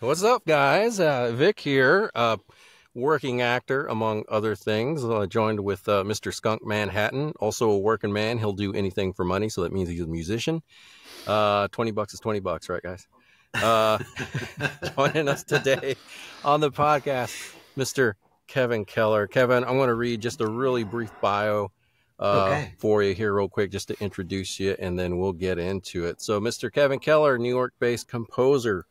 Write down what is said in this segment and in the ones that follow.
What's up, guys? Uh, Vic here, uh, working actor, among other things. Uh, joined with uh, Mr. Skunk Manhattan, also a working man. He'll do anything for money, so that means he's a musician. Uh, 20 bucks is 20 bucks, right, guys? Uh, joining us today on the podcast, Mr. Kevin Keller. Kevin, I'm going to read just a really brief bio uh, okay. for you here, real quick, just to introduce you, and then we'll get into it. So, Mr. Kevin Keller, New York based composer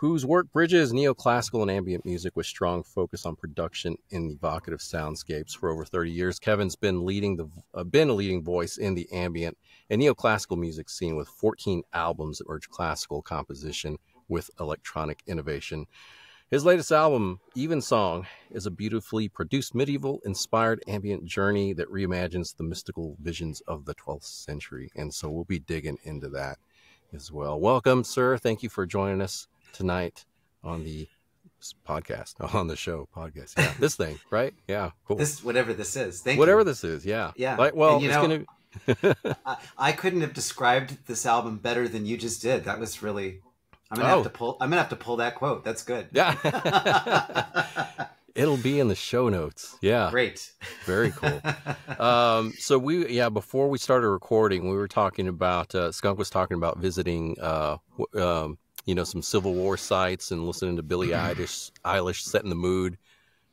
whose work bridges neoclassical and ambient music with strong focus on production in evocative soundscapes for over 30 years. Kevin's been leading the uh, been a leading voice in the ambient and neoclassical music scene with 14 albums that merge classical composition with electronic innovation. His latest album, Evensong, is a beautifully produced medieval inspired ambient journey that reimagines the mystical visions of the 12th century. And so we'll be digging into that as well. Welcome, sir. Thank you for joining us tonight on the podcast, on the show podcast. Yeah, this thing, right? Yeah, cool. This, whatever this is. Thank you. whatever you. this is. Yeah. Yeah. Like, well, and, it's know, gonna. I, I couldn't have described this album better than you just did. That was really I'm gonna oh. have to pull. I'm gonna have to pull that quote. That's good. Yeah. It'll be in the show notes. Yeah. Great. Very cool. um, so we, yeah, before we started recording, we were talking about uh, Skunk was talking about visiting, uh, um, you know, some Civil War sites and listening to Billie Eilish, Eilish setting the mood.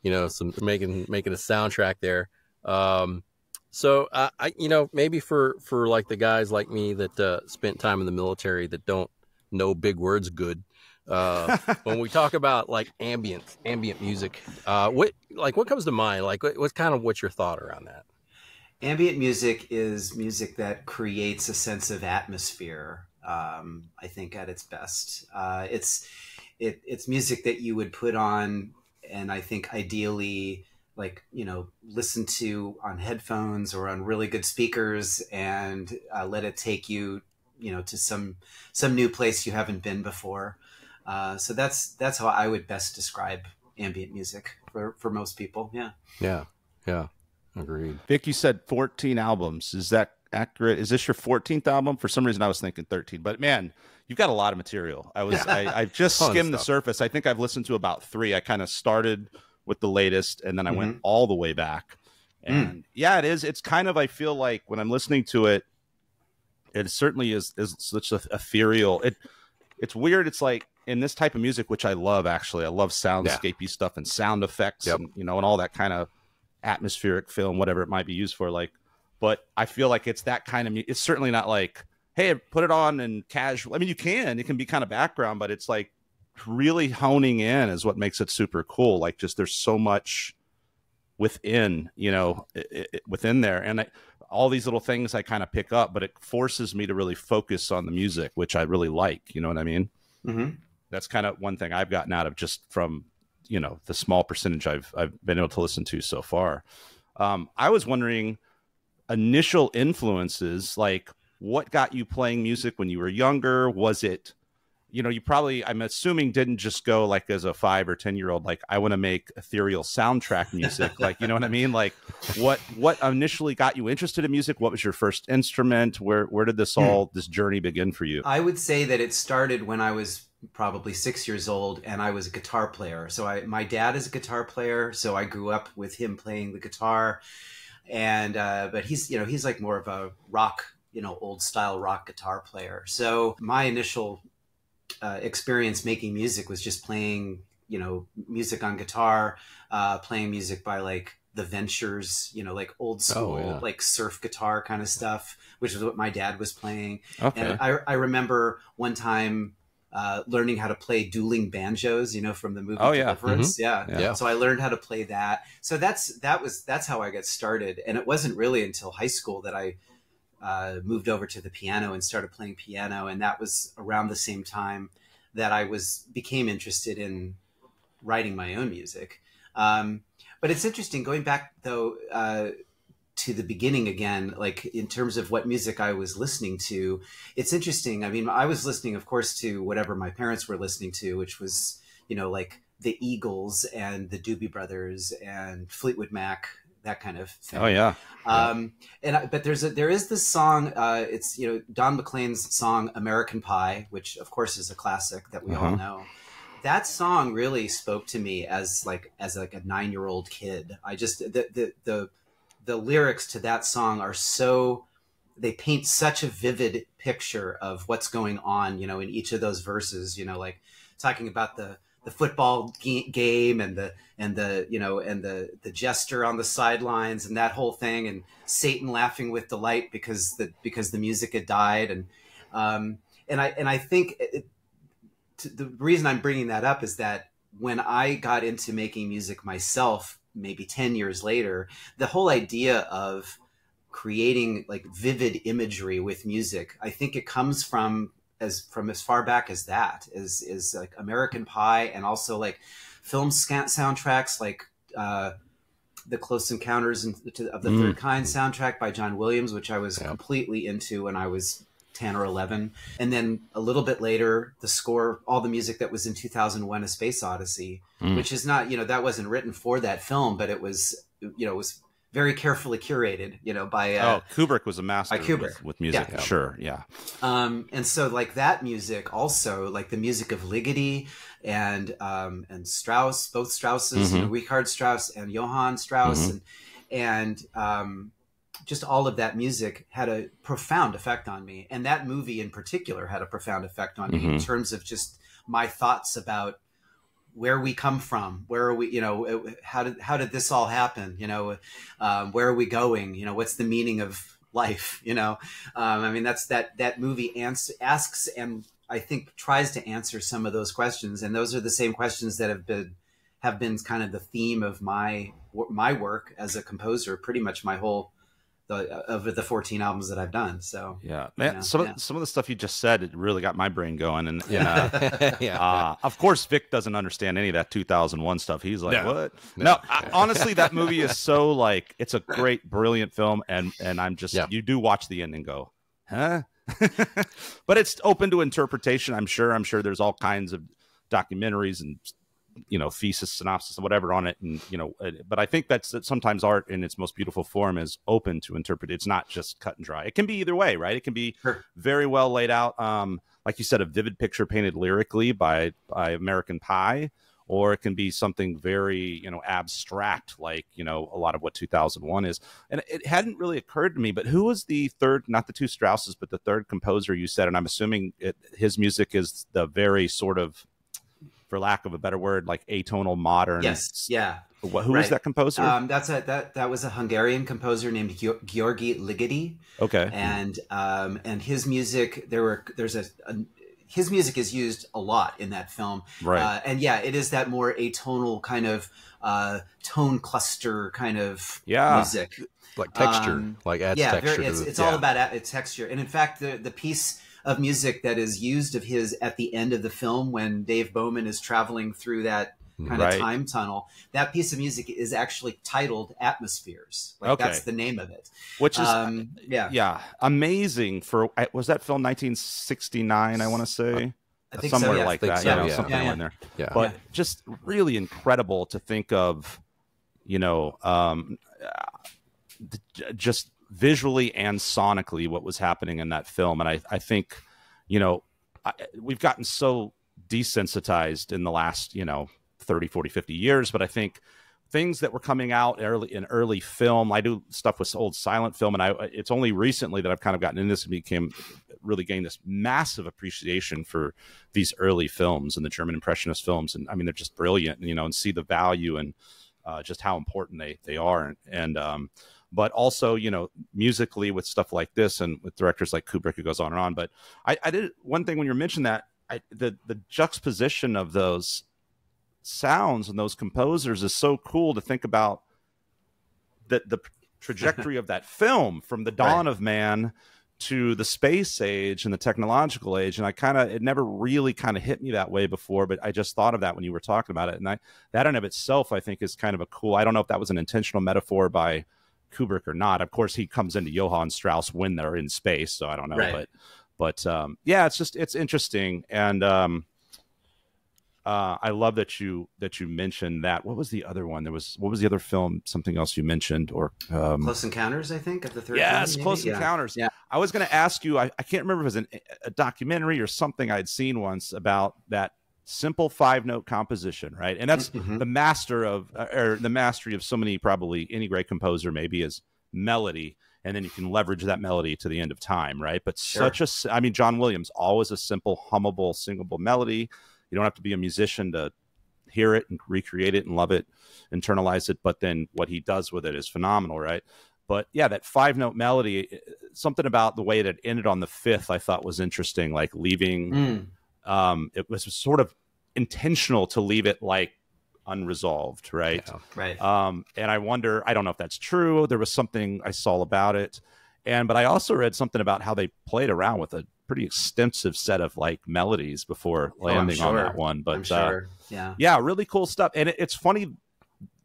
You know, some making making a soundtrack there. Um, so I, I, you know, maybe for for like the guys like me that uh, spent time in the military that don't know big words good. Uh, when we talk about like ambient ambient music, uh, what like what comes to mind? Like what, what's kind of what's your thought around that? Ambient music is music that creates a sense of atmosphere. Um, I think at its best, uh, it's it, it's music that you would put on, and I think ideally like you know listen to on headphones or on really good speakers and uh, let it take you you know to some some new place you haven't been before. Uh, so that's that's how I would best describe ambient music for for most people. Yeah. Yeah. Yeah. Agreed. Vic, you said 14 albums. Is that accurate? Is this your 14th album? For some reason, I was thinking 13. But man, you've got a lot of material. I was I, I just skimmed the surface. I think I've listened to about three. I kind of started with the latest, and then I mm-hmm. went all the way back. Mm. And mm. yeah, it is. It's kind of I feel like when I'm listening to it, it certainly is is such a ethereal. It it's weird. It's like in this type of music, which I love actually. I love soundscapey yeah. stuff and sound effects, yep. and you know, and all that kind of atmospheric film, whatever it might be used for. Like, but I feel like it's that kind of. It's certainly not like, hey, put it on and casual. I mean, you can. It can be kind of background, but it's like really honing in is what makes it super cool. Like, just there's so much within, you know, it, it, within there, and I all these little things I kind of pick up, but it forces me to really focus on the music, which I really like. You know what I mean? Mm-hmm. That's kind of one thing I've gotten out of just from you know the small percentage I've I've been able to listen to so far. Um, I was wondering initial influences, like what got you playing music when you were younger? Was it you know, you probably, I'm assuming, didn't just go like as a five or 10 year old, like, I want to make ethereal soundtrack music. like, you know what I mean? Like, what, what initially got you interested in music? What was your first instrument? Where, where did this hmm. all, this journey begin for you? I would say that it started when I was probably six years old and I was a guitar player. So I, my dad is a guitar player. So I grew up with him playing the guitar. And, uh, but he's, you know, he's like more of a rock you know old style rock guitar player so my initial uh, experience making music was just playing, you know, music on guitar, uh, playing music by like the Ventures, you know, like old oh, school, oh, yeah. like surf guitar kind of stuff, which is what my dad was playing. Okay. And I, I remember one time uh, learning how to play dueling banjos, you know, from the movie oh, yeah. Deliverance. Mm-hmm. Yeah. yeah. So I learned how to play that. So that's that was that's how I got started. And it wasn't really until high school that I uh, moved over to the piano and started playing piano, and that was around the same time that I was became interested in writing my own music. Um, but it's interesting going back though uh, to the beginning again, like in terms of what music I was listening to. It's interesting. I mean, I was listening, of course, to whatever my parents were listening to, which was you know like the Eagles and the Doobie Brothers and Fleetwood Mac that kind of thing. Oh yeah. Um, and I, but there's a, there is this song. Uh, it's you know Don McLean's song "American Pie," which of course is a classic that we uh-huh. all know. that song really spoke to me as like as like a nine year old kid. I just the, the the the lyrics to that song are so they paint such a vivid picture of what's going on, you know, in each of those verses. You know, like talking about the the football game and the and the you know and the the jester on the sidelines and that whole thing and Satan laughing with delight because the because the music had died and um, and I and I think it, the reason I'm bringing that up is that when I got into making music myself, maybe 10 years later, the whole idea of creating like vivid imagery with music, I think it comes from as from as far back as that is is like American Pie and also like film scant soundtracks like uh, the Close Encounters of the mm. Third Kind soundtrack by John Williams, which I was completely into when I was 10 or 11. And then a little bit later, the score, all the music that was in 2001 A Space Odyssey, mm. which is not, you know, that wasn't written for that film, but it was, you know, it was very carefully curated, you know, by uh, oh Kubrick was a master Kubrick. With, with music, yeah. sure, yeah. Um, and so like that music, also like the music of Ligeti and um, and Strauss, both Strausses, mm-hmm. you know, Richard Strauss and Johann Strauss, mm-hmm. and and um, just all of that music had a profound effect on me. And that movie in particular had a profound effect on mm-hmm. me in terms of just my thoughts about where we come from, where are we, you know, how did, how did this all happen? You know, um, where are we going? You know, what's the meaning of life? You know, um, I mean, that's that, that movie ans- asks and I think tries to answer some of those questions. And those are the same questions that have been, have been kind of the theme of my, my work as a composer, pretty much my whole the of the 14 albums that I've done. So yeah, man, you know, some yeah. of some of the stuff you just said it really got my brain going. And, and uh, yeah, uh, of course Vic doesn't understand any of that 2001 stuff. He's like, no. what? No, no I, honestly, that movie is so like it's a great, brilliant film, and and I'm just yeah. you do watch the end and go, huh? but it's open to interpretation. I'm sure. I'm sure there's all kinds of documentaries and you know thesis synopsis whatever on it and you know but i think that's that sometimes art in its most beautiful form is open to interpret. It's not just cut and dry. It can be either way right? It can be sure. very well laid out um like you said a vivid picture painted lyrically by by american pie or it can be something very you know abstract like you know a lot of what 2001 is. And it hadn't really occurred to me but who was the third not the two strausses but the third composer you said? And i'm assuming it, his music is the very sort of for lack of a better word, like atonal modern. Yes, yeah. What, who right. was that composer? Um, that's a that that was a Hungarian composer named György Ligeti. Okay, and um, and his music there were there's a, a his music is used a lot in that film. Right. Uh, and yeah, it is that more atonal kind of uh, tone cluster kind of yeah. music. Like texture, um, like adds yeah, texture. Very, it's, it's yeah. all about its texture. And in fact, the, the piece of music that is used of his at the end of the film when Dave Bowman is traveling through that kind right. of time tunnel. That piece of music is actually titled Atmospheres. Like okay. that's the name of it. Which is um, yeah. Yeah, amazing for was that film 1969 I want to say. somewhere so, yeah. like that, so. you know, yeah. something yeah, in there. Yeah. But just really incredible to think of, you know, um, just visually and sonically what was happening in that film. And I, I think, you know, I, we've gotten so desensitized in the last, you know, 30, 40, 50 years, but I think things that were coming out early in early film. I do stuff with old silent film, and I it's only recently that I've kind of gotten into this and became really gained this massive appreciation for these early films and the German impressionist films. And I mean, they're just brilliant, you know, and see the value and uh, just how important they they are. And, and um, but also you know musically with stuff like this and with directors like Kubrick who goes on and on. But I, I did one thing when you mentioned that I, the the juxtaposition of those sounds and those composers is so cool to think about the the trajectory of that film from the dawn right. of man to the space age and the technological age and i kind of it never really kind of hit me that way before but i just thought of that when you were talking about it and i that in of itself i think is kind of a cool i don't know if that was an intentional metaphor by Kubrick or not. Of course, he comes into Johann Strauss when they're in space, so I don't know, right. but but um, yeah, it's just it's interesting, and um, uh, I love that you that you mentioned that. What was the other one? There was what was the other film? Something else you mentioned or um, Close Encounters? I think of the third. Yes, film, Close Encounters. Yeah. I was going to ask you. I, I can't remember if it was an, a documentary or something I'd seen once about that simple five note composition, right? And that's mm-hmm. the master of, uh, or the mastery of so many, probably any great composer maybe is melody. And then you can leverage that melody to the end of time, right? But sure. such a, I mean, John Williams, always a simple, hummable, singable melody. You don't have to be a musician to hear it and recreate it and love it, internalize it. But then what he does with it is phenomenal, right? But yeah, that five note melody, something about the way that it ended on the fifth, I thought was interesting. Like leaving, mm. Um, it was sort of intentional to leave it like unresolved, right? Yeah, right. Um, and I wonder, I don't know if that's true. There was something I saw about it, and but I also read something about how they played around with a pretty extensive set of like melodies before oh, landing oh, sure. on that one. But uh, sure. uh, yeah, yeah, really cool stuff. And it, it's funny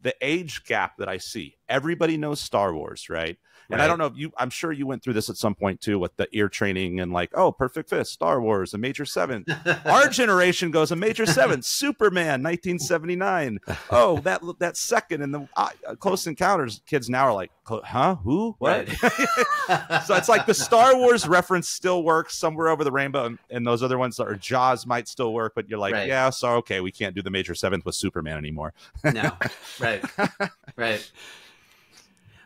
the age gap that I see. Everybody knows Star Wars, right? And right. I don't know if you, I'm sure you went through this at some point too with the ear training and like, oh, Perfect Fifth, Star Wars, a Major Seven. Our generation goes a Major Seven, Superman, 1979. Oh, that that second and the uh, Close Encounters. Kids now are like, huh, who, what? Right. so it's like the Star Wars reference still works somewhere over the rainbow, and, and those other ones are Jaws might still work, but you're like, right. yeah, so okay, we can't do the Major Seventh with Superman anymore. no, right, right.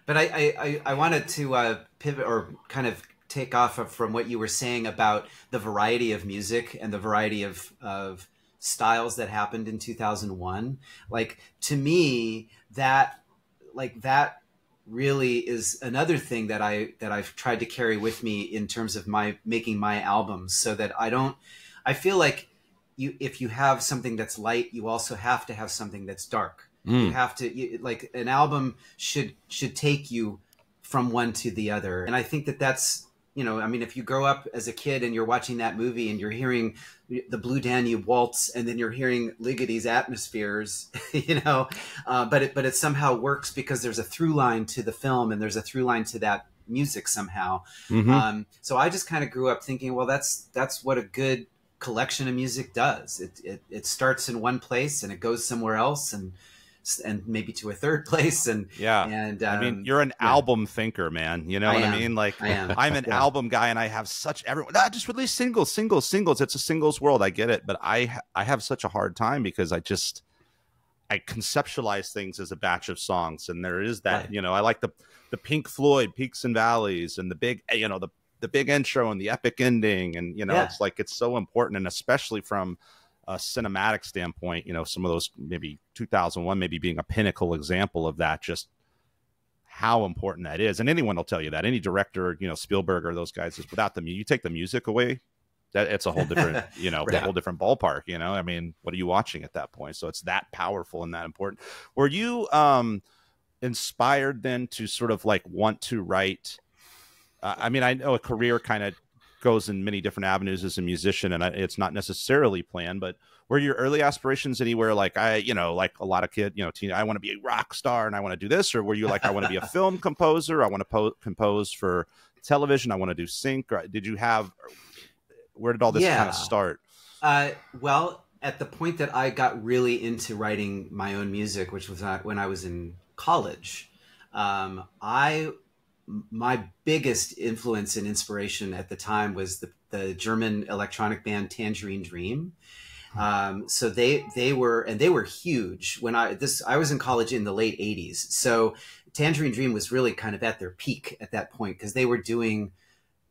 But I, I, I wanted to uh, pivot or kind of take off from what you were saying about the variety of music and the variety of, of styles that happened in 2001. Like to me, that like that really is another thing that I that I've tried to carry with me in terms of my making my albums, so that I don't. I feel like you if you have something that's light, you also have to have something that's dark Mm. You have to you, like an album should should take you from one to the other, and I think that that's you know, I mean, if you grow up as a kid and you're watching that movie and you're hearing the Blue Danube Waltz, and then you're hearing Ligeti's atmospheres, you know, uh, but it but it somehow works because there's a through line to the film and there's a through line to that music somehow. Mm-hmm. Um, so I just kind of grew up thinking, well, that's that's what a good collection of music does. It, it it starts in one place and it goes somewhere else and and maybe to a third place. And yeah, and um, I mean, um, you're an yeah. album thinker, man. You know I what am. I mean? Like, I am. I'm an yeah. album guy, and I have such everyone. Ah, just release singles, singles, singles. It's a singles world. I get it, but I I have such a hard time because I just I conceptualize things as a batch of songs, and there is that. Right. You know, I like the the Pink Floyd peaks and valleys, and the big you know the the big intro and the epic ending, and you know, yeah. it's like it's so important, and especially from a cinematic standpoint, you know, some of those maybe 2001 maybe being a pinnacle example of that, just how important that is. And anyone will tell you that. Any director, you know, Spielberg or those guys, is without them, you take the music away, that it's a whole different, you know, right. a whole different ballpark. You know, I mean, what are you watching at that point? So it's that powerful and that important. Were you um inspired then to sort of like want to write? Uh, I mean, I know a career kind of goes in many different avenues as a musician, and it's not necessarily planned. But were your early aspirations anywhere like I, you know, like a lot of kid, you know, teen, I want to be a rock star and I want to do this, or were you like I want to be a film composer, I want to po- compose for television, I want to do sync? Or did you have? Where did all this yeah. kind of start? Uh, well, at the point that I got really into writing my own music, which was when I was in college, um, I my biggest influence and inspiration at the time was the, the German electronic band Tangerine Dream. Um, so they they were and they were huge when I this I was in college in the late '80s. So Tangerine Dream was really kind of at their peak at that point because they were doing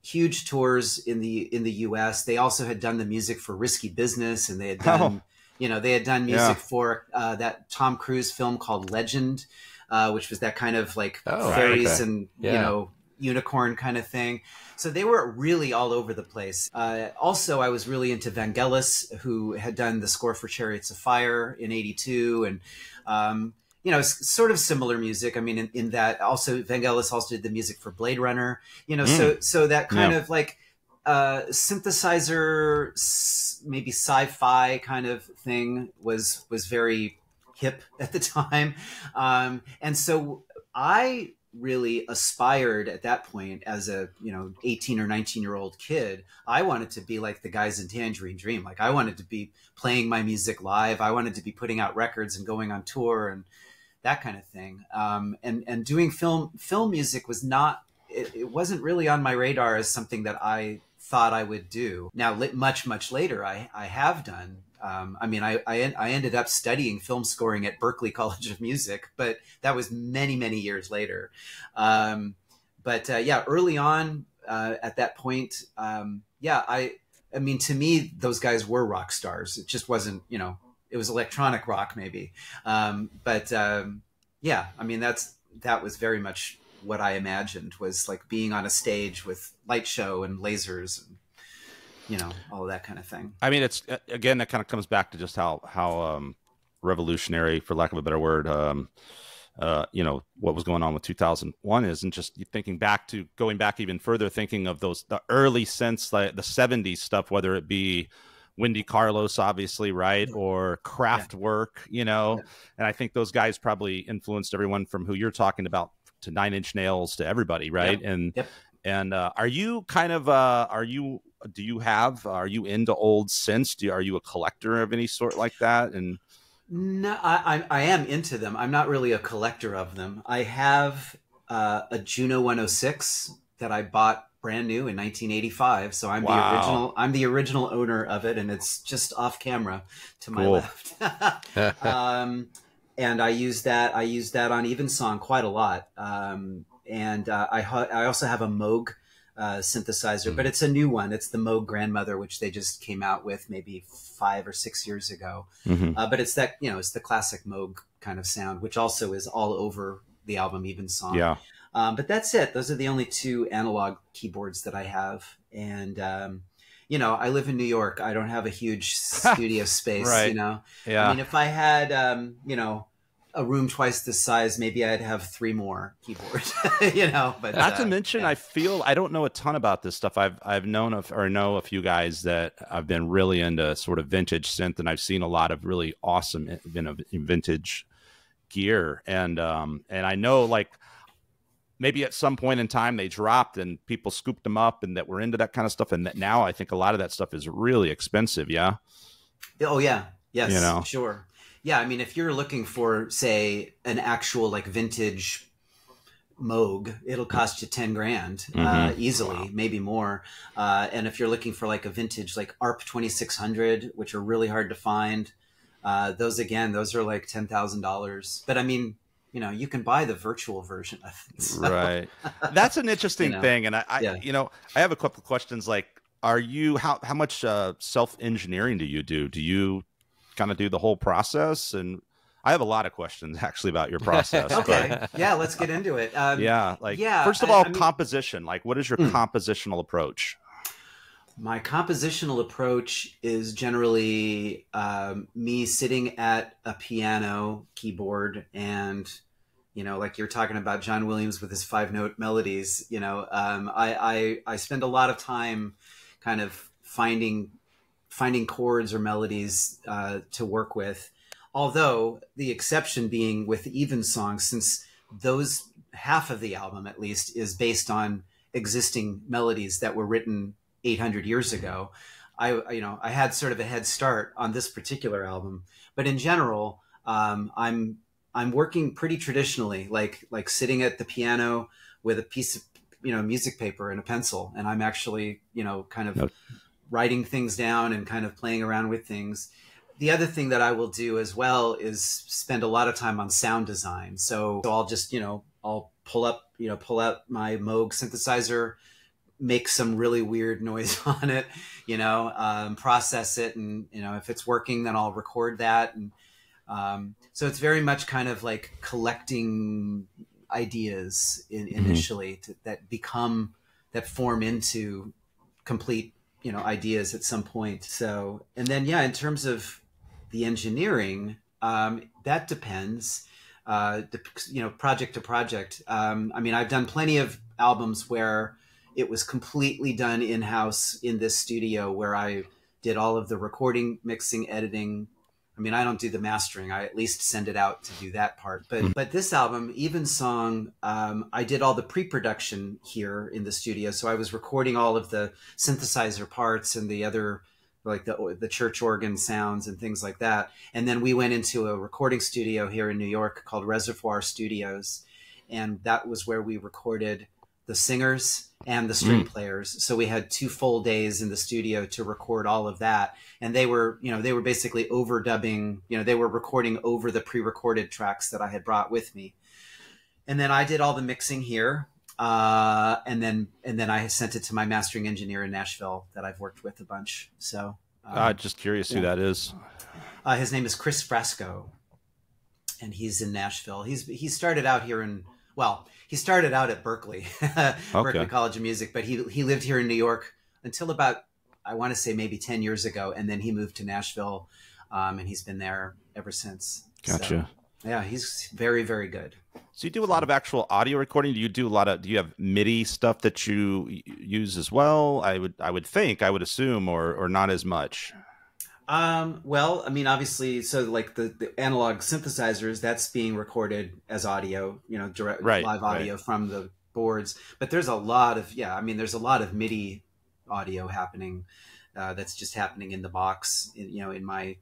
huge tours in the in the U.S. They also had done the music for Risky Business, and they had done oh. you know they had done music yeah. for uh, that Tom Cruise film called Legend uh, which was that kind of like oh, fairies okay. and yeah. you know unicorn kind of thing. So they were really all over the place. Uh, also, I was really into Vangelis, who had done the score for Chariots of Fire in '82, and um, you know, sort of similar music. I mean, in, in, that also Vangelis also did the music for Blade Runner. You know, mm. so so that kind yeah. of like uh, synthesizer, maybe sci-fi kind of thing was was very hip at the time. Um, and so I really aspired at that point as a you know 18 or 19 year old kid. I wanted to be like the guys in tangerine dream. Like i wanted to be playing my music live. I wanted to be putting out records and going on tour and that kind of thing. Um, and and doing film film music was not it, it wasn't really on my radar as something that i thought i would do. Now much much later i i have done Um, I mean, I, I, I ended up studying film scoring at Berklee College of Music, but that was many many years later. Um, but uh, yeah, early on uh, at that point, um, yeah, I I mean, to me, those guys were rock stars. It just wasn't, you know, it was electronic rock maybe, um, but um, yeah, I mean, that's that was very much what I imagined was like being on a stage with light show and lasers and you know all that kind of thing. I mean, it's again that kind of comes back to just how how um, revolutionary, for lack of a better word, um, uh, you know what was going on with 2001 is, and just thinking back to going back even further, thinking of those the early synths like the 70s stuff, whether it be Wendy Carlos, obviously, right? Or Kraftwerk, yeah. you know. Yeah. And I think those guys probably influenced everyone from who you're talking about to Nine Inch Nails to everybody, right? Yeah. And yep. And uh, are you kind of uh, are you do you have are you into old synths? Do you, are you a collector of any sort like that? And no, I, I, I am into them. I'm not really a collector of them. I have uh, a Juno 106 that I bought brand new in 1985. So I'm wow. the original. I'm the original owner of it, and it's just off camera to my cool. left. um, and I use that. I use that on Evensong quite a lot. Um, and uh, I I also have a Moog uh, synthesizer, mm. but it's a new one. It's the Moog Grandmother, which they just came out with maybe five or six years ago. Mm-hmm. Uh, but it's that you know it's the classic Moog kind of sound, which also is all over the album Evensong. Yeah. Um, but that's it. Those are the only two analog keyboards that I have, and um, you know, I live in New York. I don't have a huge studio space. right. You know, yeah. I mean, if I had, um, you know, a room twice this size, maybe I'd have three more keyboards, you know. But not uh, to mention, yeah. I feel I don't know a ton about this stuff. I've I've known of or know a few guys that I've been really into sort of vintage synth, and I've seen a lot of really awesome you know, vintage gear, and um and I know like maybe at some point in time they dropped and people scooped them up and that were into that kind of stuff, and that now I think a lot of that stuff is really expensive. Yeah. Oh yeah. Yes. You know. Sure yeah, I mean, if you're looking for, say, an actual like vintage Moog, it'll cost you 10 grand uh, mm-hmm. uh, easily, wow. maybe more. Uh, and if you're looking for like a vintage like ARP 2600, which are really hard to find, uh, those again, those are like $10,000. But I mean, you know, you can buy the virtual version of it. So. Right. That's an interesting you know, thing. And I, I yeah. you know, I have a couple questions like, are you, how, how much uh, self engineering do you do? Do you kind of do the whole process and I have a lot of questions actually about your process. okay. But, yeah, let's get into it. Um, yeah. Like, yeah, first of all, I, I mean, composition. Like, what is your mm. compositional approach? My compositional approach is generally um, me sitting at a piano keyboard and, you know, like you're talking about John Williams with his five note melodies. You know, um, I, I I spend a lot of time kind of finding finding chords or melodies uh, to work with. Although the exception being with Evensong, since those half of the album at least is based on existing melodies that were written 800 years ago. I, you know, I had sort of a head start on this particular album, but in general, um, I'm I'm working pretty traditionally, like like sitting at the piano with a piece of you know music paper and a pencil, and I'm actually you know kind of writing things down and kind of playing around with things. The other thing that I will do as well is spend a lot of time on sound design. So, so I'll just, you know, I'll pull up, you know, pull out my Moog synthesizer, make some really weird noise on it, you know, um, process it. And, you know, if it's working, then I'll record that. And um, so it's very much kind of like collecting ideas in, mm-hmm. initially mm-hmm. to, that become, that form into complete you know ideas at some point. So and then yeah in terms of the engineering um, that depends uh, the, you know project to project. Um, i mean i've done plenty of albums where it was completely done in-house in this studio where i did all of the recording mixing editing I mean, I don't do the mastering. I at least send it out to do that part. But mm. but this album, Evensong, um, I did all the pre-production here in the studio. So I was recording all of the synthesizer parts and the other like the the church organ sounds and things like that. And then we went into a recording studio here in New York called Reservoir Studios, and that was where we recorded the singers and the string mm. players. So we had two full days in the studio to record all of that. And they were, you know, they were basically overdubbing, you know, they were recording over the pre-recorded tracks that I had brought with me. And then I did all the mixing here. Uh, and then, and then I sent it to my mastering engineer in Nashville that I've worked with a bunch. So, um, uh, just curious yeah. who that is. Uh, his name is Chris Fresco and he's in Nashville. He's, he started out here in, well, he started out at Berklee, okay. Berklee College of Music, but he he lived here in New York until about I want to say maybe ten years ago, and then he moved to Nashville, um, and he's been there ever since. Gotcha. So, yeah, he's very very good. So you do a lot of actual audio recording. Do you do a lot of? Do you have MIDI stuff that you use as well? I would I would think I would assume, or or not as much. Um, well, I mean, obviously, so like the, the analog synthesizers, that's being recorded as audio, you know, direct right, live audio right. from the boards. But there's a lot of, yeah, I mean, there's a lot of MIDI audio happening. Uh, that's just happening in the box, in, you know, in my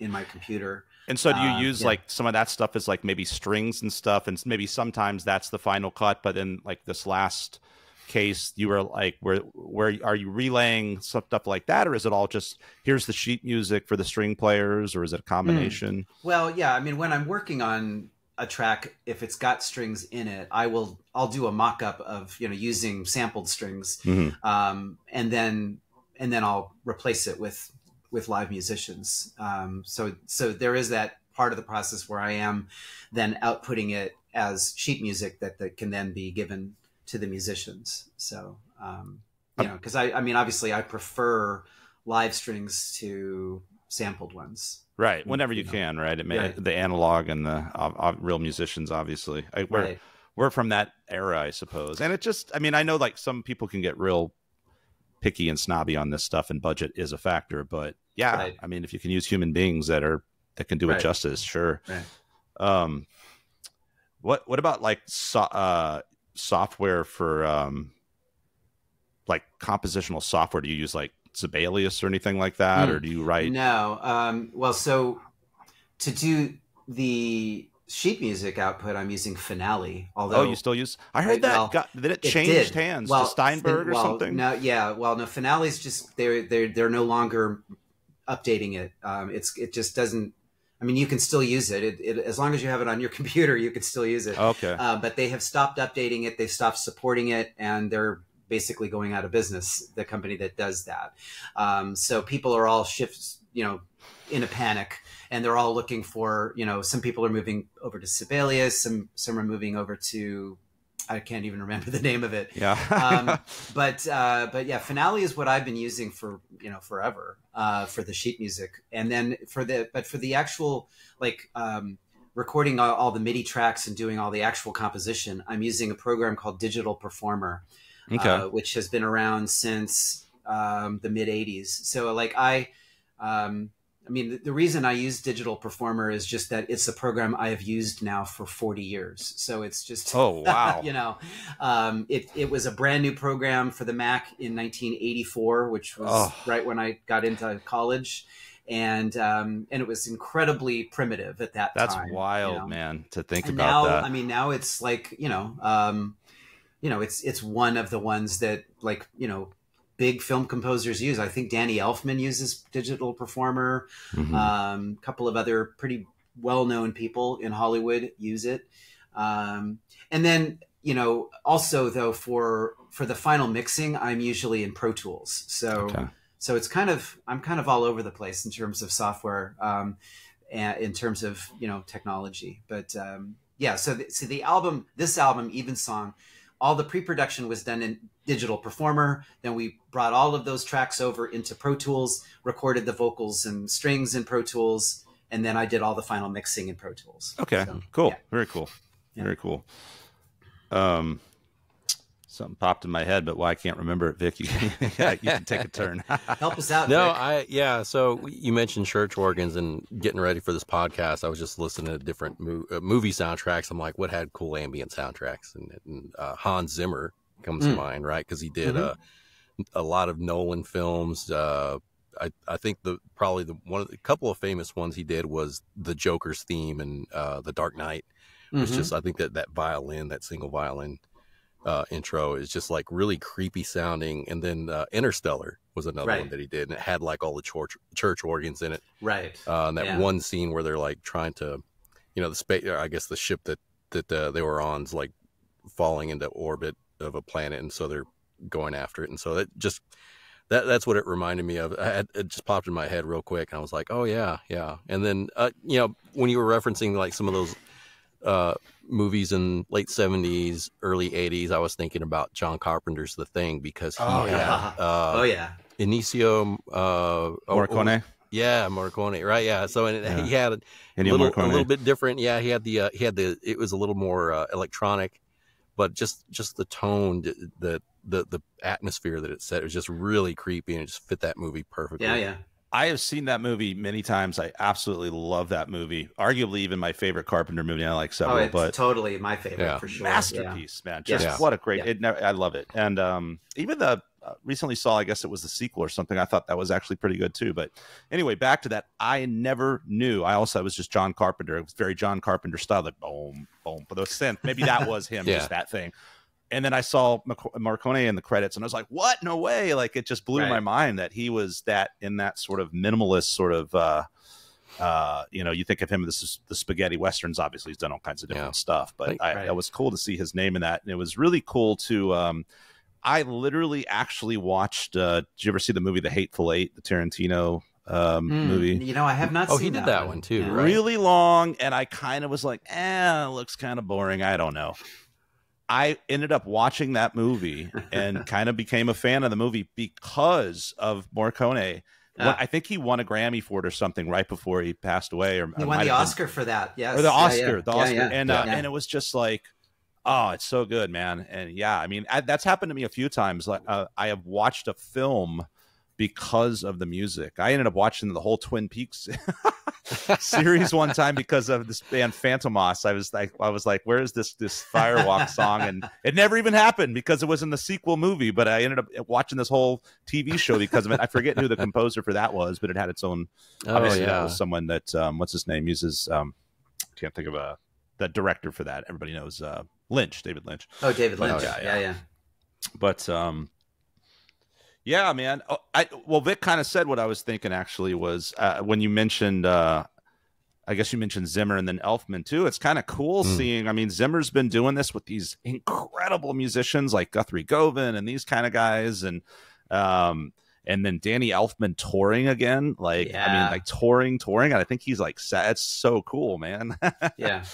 in my computer. And so, do you uh, use yeah. like some of that stuff as like maybe strings and stuff, and maybe sometimes that's the final cut, but then like this last case you were like where where are you relaying stuff like that? Or is it all just here's the sheet music for the string players? Or is it a combination? Mm. well yeah i mean when i'm working on a track if it's got strings in it i will i'll do a mock-up of you know using sampled strings. Mm-hmm. um, and then and then i'll replace it with with live musicians. Um, so so there is that part of the process where i am then outputting it as sheet music that, that can then be given to the musicians. So, um, you know, because I, I mean, obviously, I prefer live strings to sampled ones. Right, whenever you, you know. can, right? It may, right. The analog and the uh, uh, real musicians, obviously. I, we're, right. we're from that era, I suppose. And it just, I mean, I know like some people can get real picky and snobby on this stuff, and budget is a factor. But yeah, right. I mean, if you can use human beings that are that can do it justice, sure. Um, what what about like so, uh, software for um, like compositional software? Do you use like Sibelius or anything like that, mm. or do you write? No. Um, well, so to do the sheet music output, I'm using Finale. Although, oh, you still use? I heard that well, got, that it changed it hands well, to Steinberg fin- or something. No, yeah. Well, no. Finale's just they're they're they're no longer updating it. Um, it's it just doesn't I mean, you can still use it. It, it. As long as you have it on your computer, you can still use it. Okay. Uh, but they have stopped updating it. They've stopped supporting it, and they're basically going out of business. The company that does that. Um, so people are all shifts, you know, in a panic, and they're all looking for, you know, some people are moving over to Sibelius, some some are moving over to I can't even remember the name of it. Yeah. um, but uh, but yeah, Finale is what I've been using for you know forever uh, for the sheet music, and then for the but for the actual like um, recording all, all, the MIDI tracks and doing all the actual composition, I'm using a program called Digital Performer, okay. uh, which has been around since um, the mid '80s. So like I. Um, I mean, the, the, reason I use Digital Performer is just that it's a program I have used now for 40 years. So it's just, oh, wow. you know, um, it, it was a brand new program for the Mac in 1984, which was oh. right when I got into college. And um, and it was incredibly primitive at that That's time. That's wild, you know? man, to think and about now, that. I mean, now it's like, you know, um, you know, it's it's one of the ones that like, you know, big film composers use. I think Danny Elfman uses Digital Performer. Mm-hmm. Um, a couple of other pretty well-known people in Hollywood use it. Um, and then you know, also though for for the final mixing, I'm usually in Pro Tools. So okay. so it's kind of I'm kind of all over the place in terms of software, um, and in terms of you know technology. But um, yeah, so the, so the album, this album, Evensong all the pre-production was done in digital performer. Then we brought all of those tracks over into pro tools recorded the vocals and strings in pro tools and then i did all the final mixing in pro tools. Okay so, cool. yeah. very cool. Yeah. very cool. Um something popped in my head, but why I can't remember it, Vic? You, you can take a turn. Help us out. No, Vic. I yeah. So you mentioned church organs and getting ready for this podcast. I was just listening to different mo- uh, movie soundtracks. I'm like, what had cool ambient soundtracks? And, and uh, Hans Zimmer comes mm. to mind, right? Because he did mm-hmm. uh, a lot of Nolan films. Uh, I, I think the probably the one of the couple of famous ones he did was the Joker's theme and uh, the Dark Knight. It's mm-hmm. just I think that that violin, that single violin uh, intro is just like really creepy sounding. And then uh, Interstellar was another Right. one that he did, and it had like all the church church organs in it. Right. Uh, and that Yeah. one scene where they're like trying to, you know, the space. I guess the ship that that uh, they were on is like falling into orbit of a planet, and so they're going after it. And so that just that that's what it reminded me of. I had, it just popped in my head real quick, and I was like, oh yeah, yeah. And then uh, you know when you were referencing like some of those uh, movies in late seventies, early eighties, I was thinking about John Carpenter's The Thing because he Oh, had yeah. uh, oh yeah. Ennio uh, Morricone. yeah, Morricone, right? Yeah. So and Yeah. he had a Ennio little, a little bit different. Yeah, he had the uh, he had the it was a little more uh, electronic, but just just the tone, the the the atmosphere that it set it was just really creepy and it just fit that movie perfectly. Yeah, yeah. I have seen that movie many times. I absolutely love that movie. Arguably, even my favorite Carpenter movie. I like Oh, several, it's but totally my favorite Yeah. for sure. Yeah. masterpiece, man. Just Yeah. what a great. Yeah. It never, I love it. And um, even the uh, recently saw, I guess it was the sequel or something. I thought that was actually pretty good too. But anyway, back to that. I never knew. I also it was just John Carpenter. It was very John Carpenter style, like boom, boom, for those synth. Maybe that was him, Yeah. just that thing. And then I saw Morricone in the credits, and I was like, "What? No way!" Like it just blew Right. my mind that he was that in that sort of minimalist sort of. uh uh, you know, you think of him as the spaghetti westerns. Obviously, he's done all kinds of different Yeah. stuff, but Right. I, Right. it was cool to see his name in that, and it was really cool to. Um, I literally actually watched. Uh, did you ever see the movie The Hateful Eight, the Tarantino um, Mm, movie? You know, I have not Oh, seen he did that one too, Yeah. right? Really long, and I kind of was like, "Eh, looks kind of boring." I don't know. I ended up watching that movie and kind of became a fan of the movie because of Morricone. Ah. I think he won a Grammy for it or something right before he passed away, or He won the have been- Oscar for that. Yes. or the Yeah, Oscar, yeah. the Oscar, yeah. and uh, Yeah. and it was just like, oh, it's so good, man. And yeah, I mean, I, that's happened to me a few times. Like, uh, I have watched a film because of the music. I ended up watching the whole Twin Peaks series one time because of this band Fantômas. I was like, I was like, where is this this Firewalk song? And it never even happened because it was in the sequel movie. But I ended up watching this whole TV show because of it. I forget who the composer for that was, but it had its own Oh obviously that yeah. was someone that um what's his name uses um can't think of a the director for that everybody knows uh lynch david lynch Oh, David Lynch. Oh, yeah, yeah, yeah. yeah. but um yeah man oh, i well vic kind of said what i was thinking actually was uh, when you mentioned uh I guess you mentioned Zimmer and then Elfman too. It's kind of cool Mm. seeing. I mean, Zimmer's been doing this with these incredible musicians like Guthrie Govan and these kind of guys, and um, and then Danny Elfman touring again. Like, I mean, like touring, touring. And I think he's like, it's so cool, man. Yeah.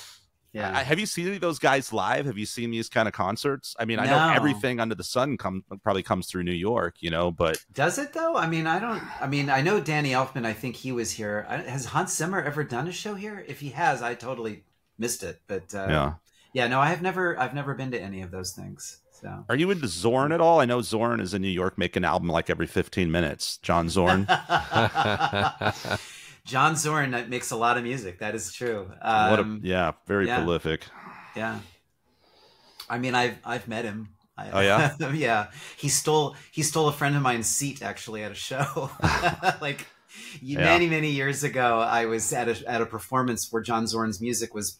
Yeah. I- Have you seen any of those guys live? Have you seen these kind of concerts? I mean, I know everything under the sun come probably comes through New York, you know, but Does it though? I mean, I don't. I mean, I know Danny Elfman. I think he was here. I- Has Hans Zimmer ever done a show here? If he has, I totally missed it. But uh, yeah. yeah, no, I have never. I've never been to any of those things. So. Are you into Zorn at all? I know Zorn is in New York making an album like every 15 minutes. John Zorn. John Zorn makes a lot of music. That is true. what a, Um, yeah, very yeah. prolific. Yeah. I mean, I've I've met him. I, Oh, yeah? yeah. He stole he stole a friend of mine's seat actually at a show. like Yeah. many many years ago, I was at a at a performance where John Zorn's music was,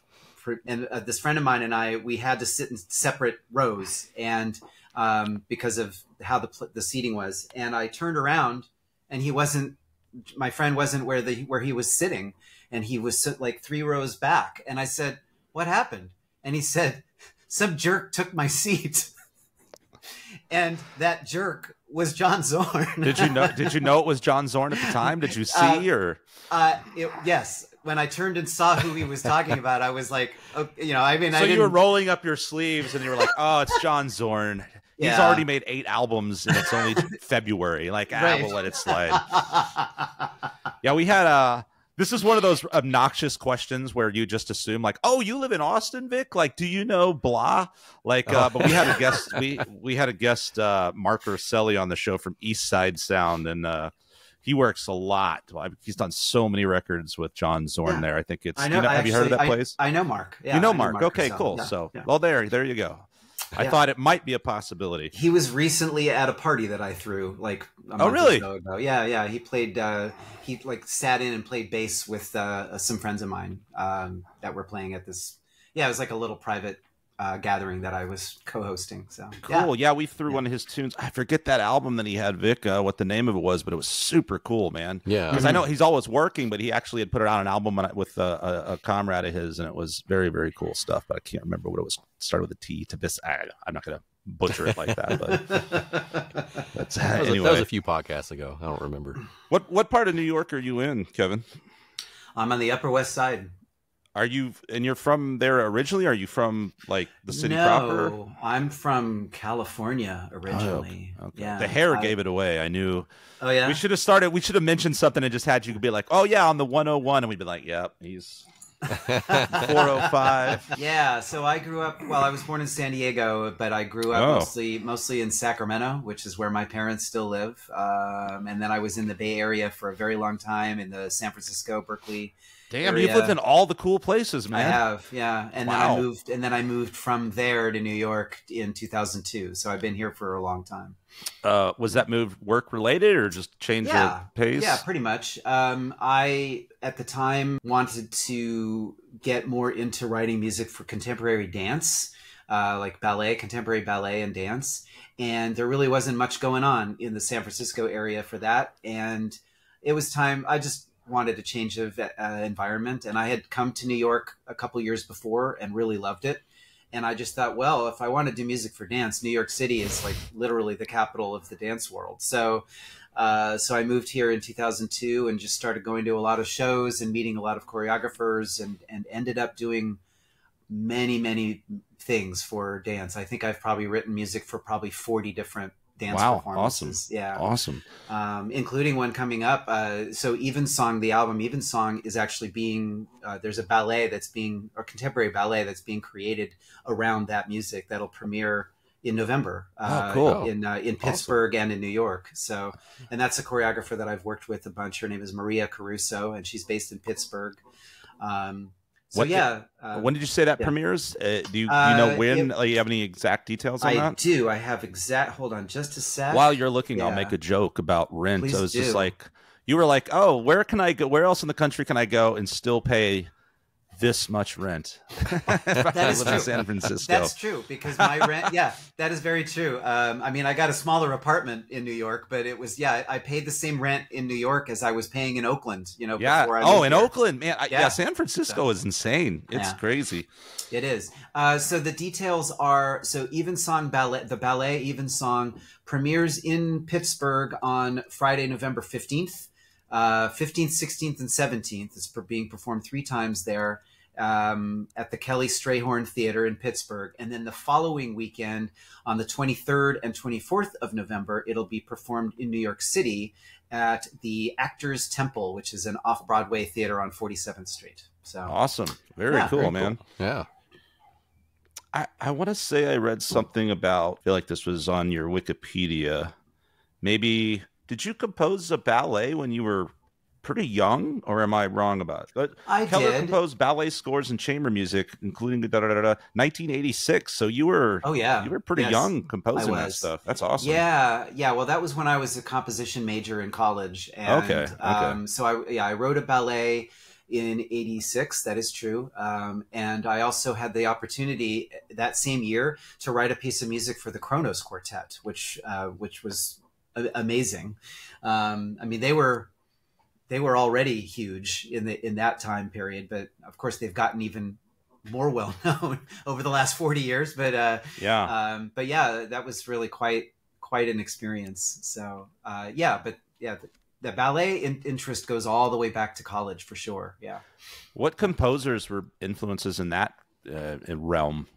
and uh, this friend of mine and I we had to sit in separate rows and um, because of how the pl- the seating was, and I turned around and he wasn't. My friend wasn't where the where he was sitting, and he was sit, like three rows back. And I said, "What happened?" And he said, "Some jerk took my seat." and that jerk was John Zorn. Did you know did you know it was John Zorn at the time? Did you see Uh, or uh, it, yes. When I turned and saw who he was talking about, I was like, oh, you know, I mean, I so didn't. you were rolling up your sleeves and you were like, "Oh, it's John Zorn. He's already made 8 albums and it's only February." Like, ah, Right. we'll let it slide. Yeah, we had uh this is one of those obnoxious questions where you just assume like, "Oh, you live in Austin, Vic? Like, do you know blah?" Like, uh, but we had a guest we we had a guest uh Marc Urselli on the show from East Side Sound and uh he works a lot. He's done so many records with John Zorn Yeah. there. I think it's I know. you know have you heard of that actually- I- place? I, know Mark. Yeah, you know I Mark. okay, Russell. cool. Yeah, so, yeah. well there there you go. I Yeah. thought it might be a possibility. He was recently at a party that I threw, like a Oh, really? Yeah, yeah. He played. Uh, he like sat in and played bass with uh, some friends of mine um, that were playing at this. Yeah, it was like a little private uh, gathering that I was co-hosting. So cool. Yeah, yeah we threw yeah. one of his tunes. I forget that album that he had, Vic. Uh, what the name of it was, but it was super cool, man. Yeah, because mm-hmm. I know he's always working, but he actually had put it on an album with a, a, a, comrade of his, and it was very very cool stuff. But I can't remember what it was. It started with a T to this. I, I'm not gonna butcher it like that, but that's that was, anyway. that was a few podcasts ago. I don't remember. What what part of New York are you in, Kevin? I'm on the Upper West Side. Are you and you're from there originally? Are you from like the city no, proper? I'm from California originally. Oh, okay. Yeah, the hair I, gave it away. I knew. Oh yeah. We should have started. We should have mentioned something and just had you be like, "Oh yeah, on the 101," and we'd be like, "Yep, he's 405. Yeah, so I grew up. Well, I was born in San Diego, but I grew up oh. mostly mostly in Sacramento, which is where my parents still live. Um, and then I was in the Bay Area for a very long time in the San Francisco, Berkeley Damn, area. you've lived in all the cool places, man. I have, yeah. And wow. then I moved, and then I moved from there to New York in 2002. So I've been here for a long time. Uh, was that move work related, or just change yeah. your pace? Yeah, pretty much. Um, I at the time wanted to get more into writing music for contemporary dance, uh, like ballet, contemporary ballet, and dance. And there really wasn't much going on in the San Francisco area for that. And it was time. I just wanted a change of uh, environment, and I had come to New York a couple years before and really loved it. And I just thought, well, if I want to do music for dance, New York City is like literally the capital of the dance world. So, uh, so I moved here in 2002 and just started going to a lot of shows and meeting a lot of choreographers, and and ended up doing many many things for dance. I think I've probably written music for probably 40 different dance wow, performances. Awesome. Yeah, awesome. Um, including one coming up. Uh, so Evensong, the album Evensong, is actually being uh, there's a ballet that's being or contemporary ballet that's being created around that music that'll premiere in November. Oh, uh, cool. In uh, in Pittsburgh awesome. and in New York. So, and that's a choreographer that I've worked with a bunch. Her name is Maria Caruso, and she's based in Pittsburgh. Um, so what, yeah, uh, when did you say that yeah. premieres? Uh, do you, you know uh, when? It, you have any exact details on I that? I do. I have exact. Hold on, just a sec. While you're looking, yeah. I'll make a joke about rent. Please I was do. just like, you were like, oh, where can I go? Where else in the country can I go and still pay this much rent. that is true. San Francisco. That's true because my rent. Yeah, that is very true. Um, I mean, I got a smaller apartment in New York, but it was yeah, I paid the same rent in New York as I was paying in Oakland. You know, yeah. oh, in here. Oakland, man. I, yeah. yeah. San Francisco so, is insane. It's yeah. crazy. It is. Uh, so the details are so Evensong ballet, the ballet Evensong premieres in Pittsburgh on Friday, November fifteenth. Uh, 15th, 16th, and 17th. It's being performed three times there um, at the Kelly Strayhorn Theater in Pittsburgh. And then the following weekend, on the 23rd and 24th of November, it'll be performed in New York City at the Actors Temple, which is an off Broadway theater on 47th Street. So awesome. Very yeah, cool, very man. Cool. Yeah. I, I want to say I read something about, I feel like this was on your Wikipedia. Maybe did you compose a ballet when you were pretty young, or am I wrong about it? I Keller did. composed ballet scores and chamber music, including da, da, da, da, 1986. So you were, oh yeah, you were pretty yes, young composing that stuff. That's awesome. Yeah, yeah. Well, that was when I was a composition major in college. And, okay. okay. Um, so I, yeah, I wrote a ballet in 86 that is true um, and i also had the opportunity that same year to write a piece of music for the kronos quartet which uh, which was amazing. Um, I mean, they were they were already huge in the in that time period, but of course they've gotten even more well known over the last 40 years but uh yeah. um but yeah that was really quite quite an experience. So uh yeah but yeah the, the ballet in- interest goes all the way back to college for sure. Yeah. What composers were influences in that uh, realm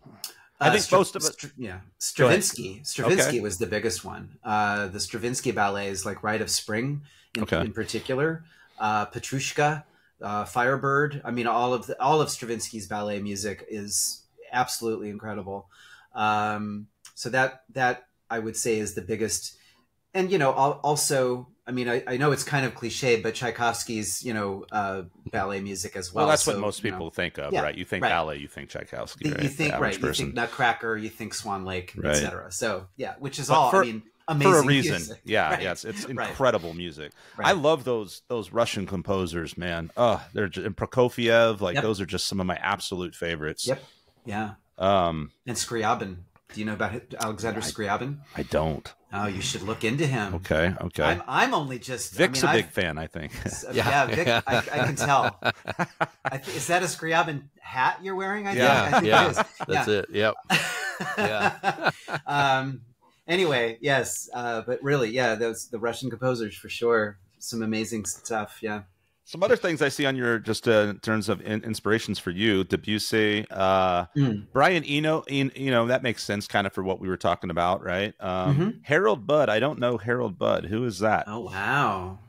I think uh, most of it. yeah, Stravinsky. Stravinsky okay. was the biggest one. Uh, the Stravinsky ballets, like Rite of Spring, in, okay. in particular, uh, Petrushka, uh, Firebird. I mean, all of the, all of Stravinsky's ballet music is absolutely incredible. Um, so that that I would say is the biggest. And you know, also I mean, I, I, know it's kind of cliche, but Tchaikovsky's, you know, uh, ballet music as well. Well, that's so, what most people know. think of, yeah, right? You think right. ballet, you think Tchaikovsky, right? You think right, person. you think Nutcracker, you think Swan Lake, right. etc. So yeah, which is but all. For, I mean, amazing for a reason. Music. Yeah, right. yes, it's incredible music. I love those those Russian composers, man. Oh, they're just, and Prokofiev, like yep. those are just some of my absolute favorites. Yep. Yeah. Um, and Scriabin. Do you know about Alexander Scriabin? I don't. Oh, you should look into him. Okay, okay. I'm, I'm only just. Vic's I mean, a big I've, fan, I think. yeah, yeah Vic, I, I, can tell. I th- is that a Scriabin hat you're wearing? I yeah, think? Yeah, think that's it. Yep. yeah. um. Anyway, yes, uh, but really, yeah, those the Russian composers for sure. Some amazing stuff. Yeah. Some other things I see on your just uh, in terms of in- inspirations for you, Debussy, uh, mm. Brian Eno, you know that makes sense kind of for what we were talking about, right? Um, mm-hmm. Harold Budd, I don't know Harold Budd. Who is that? Oh wow,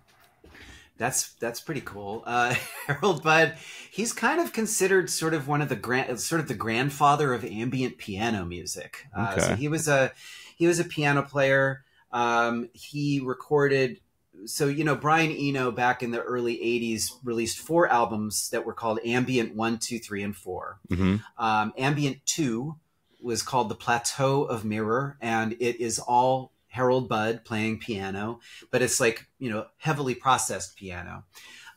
that's that's pretty cool. Uh, Harold Budd, he's kind of considered sort of one of the grand, sort of the grandfather of ambient piano music. Uh, okay. So he was a he was a piano player. Um, he recorded so you know brian eno back in the early 80s released four albums that were called ambient one two three and 4 mm-hmm. um, ambient 2 was called the plateau of mirror and it is all harold budd playing piano but it's like you know heavily processed piano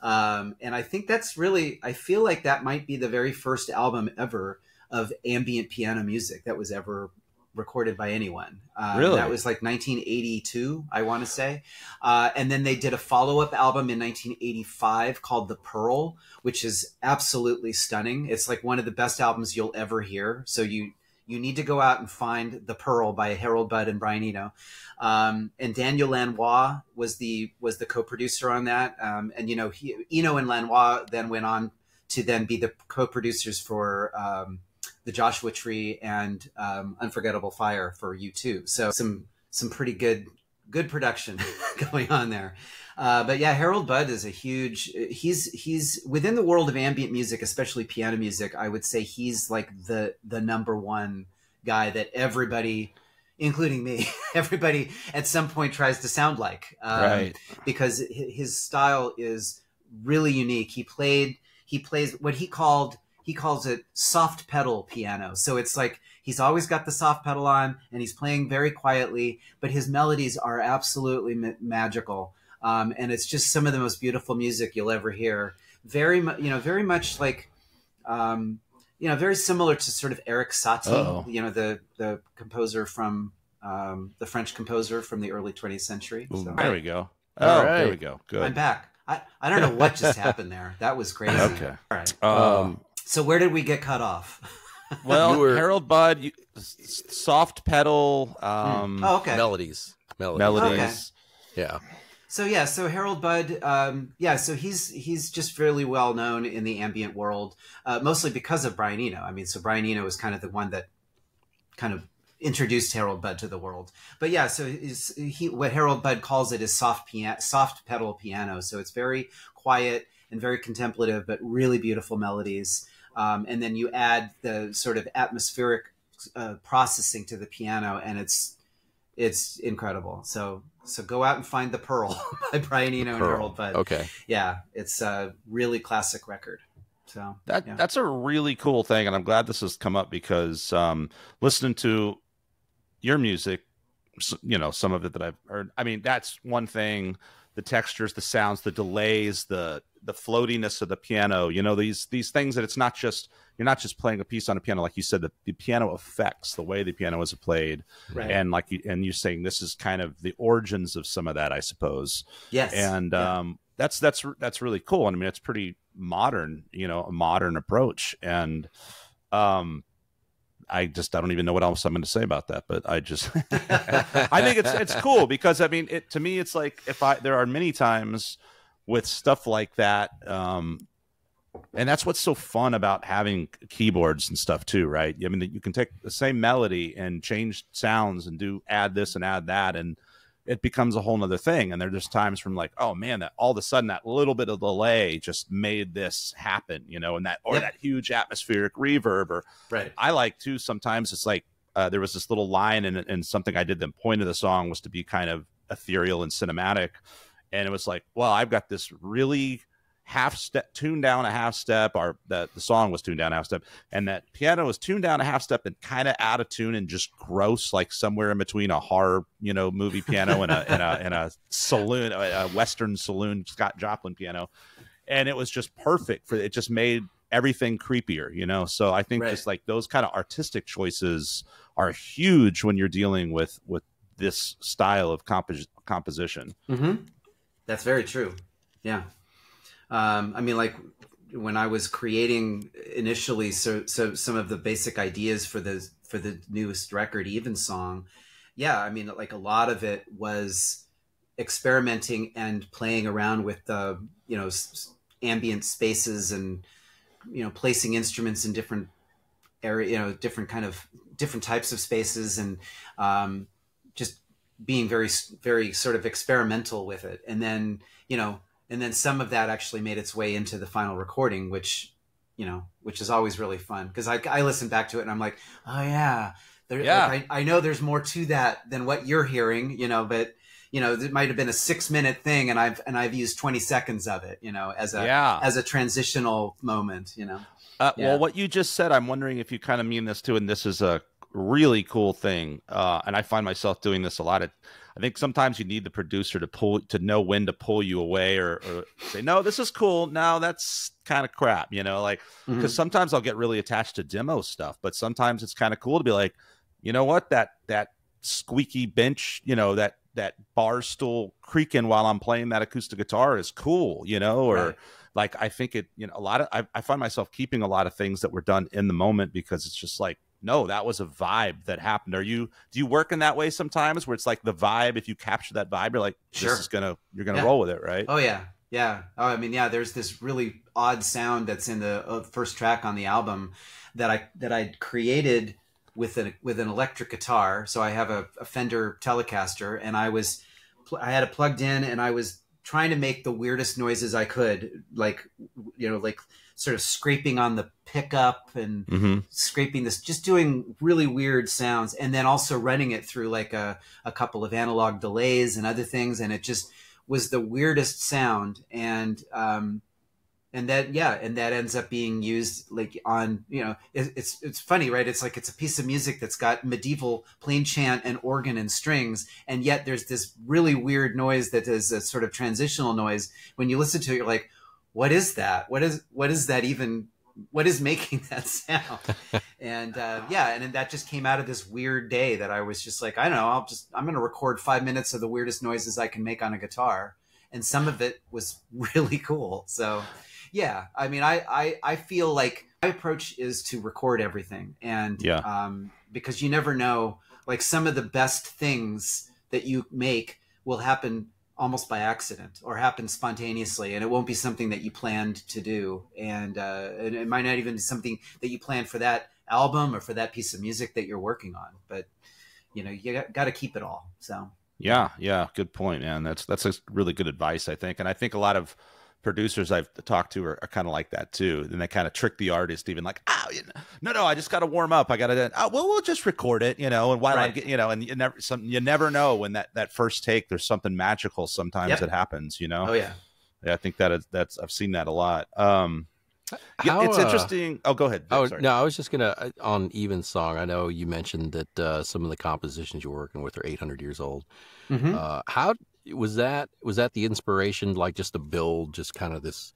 um, and i think that's really i feel like that might be the very first album ever of ambient piano music that was ever recorded by anyone. Um, really? That was like 1982, I want to say. Uh, and then they did a follow up album in 1985 called The Pearl, which is absolutely stunning. It's like one of the best albums you'll ever hear. So you you need to go out and find The Pearl by Harold Budd and Brian Eno. Um, and Daniel Lanois was the was the co-producer on that. Um, and you know, he, Eno and Lanois then went on to then be the co-producers for um, the Joshua Tree and um, Unforgettable Fire for U2. So some some pretty good good production going on there. Uh, but yeah, Harold Budd is a huge. He's he's within the world of ambient music, especially piano music. I would say he's like the the number one guy that everybody, including me, everybody at some point tries to sound like. Um, right. Because his style is really unique. He played. He plays what he called he calls it soft pedal piano. So it's like he's always got the soft pedal on and he's playing very quietly, but his melodies are absolutely ma- magical. Um, and it's just some of the most beautiful music you'll ever hear. Very, you know, very much like, um, you know, very similar to sort of Erik Satie, Uh-oh. you know, the the composer from um, the French composer from the early 20th century. So, there we go. Oh, right. there we go. Good. I'm back. I, I don't know what just happened there. That was crazy. Okay. All right. Um, so where did we get cut off? well, were... Harold Budd, you, soft pedal, um, oh, okay. melodies, melodies, melodies. Okay. Yeah. So yeah, so Harold Budd, um, yeah, so he's he's just fairly well known in the ambient world, uh, mostly because of Brian Eno. I mean, so Brian Eno was kind of the one that kind of introduced Harold Budd to the world. But yeah, so is he what Harold Budd calls it is soft piano, soft pedal piano. So it's very quiet and very contemplative, but really beautiful melodies. Um, and then you add the sort of atmospheric uh, processing to the piano, and it's it's incredible. So so go out and find the Pearl by Brian Eno and Harold Budd. Okay, yeah, it's a really classic record. So that yeah. that's a really cool thing, and I'm glad this has come up because um, listening to your music, you know, some of it that I've heard. I mean, that's one thing. The textures, the sounds, the delays, the the floatiness of the piano you know these these things that it's not just you're not just playing a piece on a piano like you said the, the piano affects the way the piano is played. Right. and like you and you're saying this is kind of the origins of some of that i suppose. Yes. And yeah. um that's that's that's really cool. And i mean it's pretty modern you know a modern approach. And um I just I don't even know what else I'm going to say about that, but I just I think it's it's cool because I mean it to me it's like if I there are many times with stuff like that. Um, and that's what's so fun about having keyboards and stuff too, right? I mean, you can take the same melody and change sounds and do add this and add that, and it becomes a whole nother thing. And there's just times from like, oh man, that all of a sudden that little bit of delay just made this happen, you know, and that or yep. that huge atmospheric reverb. Or right, I like too. Sometimes it's like uh, there was this little line and and something I did. The point of the song was to be kind of ethereal and cinematic and it was like, well, I've got this really half step tuned down a half step or that the song was tuned down a half step and that piano was tuned down a half step and kind of out of tune and just gross like somewhere in between a horror you know movie piano and a and a, and a saloon a, western saloon scott joplin piano and it was just perfect for it just made everything creepier, you know. So I think right. just like those kind of artistic choices are huge when you're dealing with with this style of compo- composition. Mm-hmm. That's very true. Yeah. Um, I mean, like when I was creating initially, so so some of the basic ideas for the for the newest record, Evensong. Yeah, I mean, like a lot of it was experimenting and playing around with the you know ambient spaces and you know placing instruments in different area, you know, different kind of different types of spaces and um, just being very very sort of experimental with it. And then you know and then some of that actually made its way into the final recording which you know which is always really fun. Because I, I listen back to it and i'm like oh yeah. There, yeah. Like, I, I know there's more to that than what you're hearing you know but you know it might have been a six minute thing and i've and i've used 20 seconds of it you know as a yeah. as a transitional moment you know? Uh, yeah. well what you just said i'm wondering if you kind of mean this too and this is a really cool thing. Uh, and I find myself doing this a lot. Of, I think sometimes you need the producer to pull to know when to pull you away or, or say, no, this is cool. Now that's kind of crap, you know, like because mm-hmm. sometimes I'll get really attached to demo stuff, but sometimes it's kind of cool to be like, you know what, that that squeaky bench, you know, that that bar stool creaking while I'm playing that acoustic guitar is cool, you know, or right. like I think it, you know, a lot of I, I find myself keeping a lot of things that were done in the moment because it's just like no, that was a vibe that happened. Are you do you work in that way sometimes where it's like the vibe, if you capture that vibe, you're like, this sure. is gonna you're gonna yeah. roll with it, right? Oh yeah. Yeah. Oh, I mean, yeah, there's this really odd sound that's in the uh, first track on the album that I that I created with an with an electric guitar. So I have a, a Fender Telecaster and I was I had it plugged in and I was trying to make the weirdest noises I could, like you know, like sort of scraping on the pickup and mm-hmm. scraping this, just doing really weird sounds, and then also running it through like a, a couple of analog delays and other things, and it just was the weirdest sound, and um, and that yeah, and that ends up being used like on you know it, it's it's funny right? It's like it's a piece of music that's got medieval plain chant and organ and strings, and yet there's this really weird noise that is a sort of transitional noise. When you listen to it, you're like what is that? What is what is that even? What is making that sound? and uh, yeah, and that just came out of this weird day that I was just like, I don't know, I'll just I'm going to record five minutes of the weirdest noises I can make on a guitar, and some of it was really cool. So yeah, I mean, I I, I feel like my approach is to record everything, and yeah, um, because you never know, like some of the best things that you make will happen almost by accident or happen spontaneously and it won't be something that you planned to do. And, uh, and it might not even be something that you planned for that album or for that piece of music that you're working on but you know you got to keep it all so. Yeah yeah good point man. That's that's a really good advice i think. And i think a lot of producers I've talked to are, are kind of like that too. And they kind of trick the artist, even like, oh, you know, no, no, I just got to warm up. I got to, oh, well, we'll just record it, you know. And while right. I get, you know, and you never, some, you never know when that that first take, there's something magical. Sometimes yep. that happens, you know. Oh yeah. Yeah, I think that is that's I've seen that a lot. Um, How, it's uh, interesting. Uh, oh, go ahead. Oh no, I was just gonna uh, on Evensong. I know you mentioned that uh, some of the compositions you're working with are 800 years old. Mm-hmm. Uh, how was that was that the inspiration like just to build just kind of this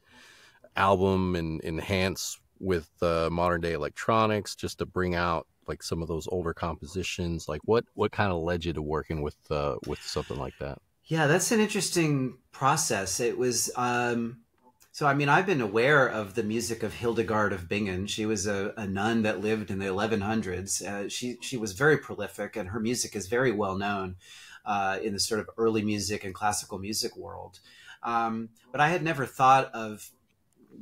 album and enhance with uh, modern day electronics just to bring out like some of those older compositions? Like what what kind of led you to working with uh, with something like that? Yeah that's an interesting process. It was um so i mean i've been aware of the music of hildegard of bingen. She was a, a nun that lived in the 1100s uh, she she was very prolific and her music is very well known uh, in the sort of early music and classical music world. Um, but I had never thought of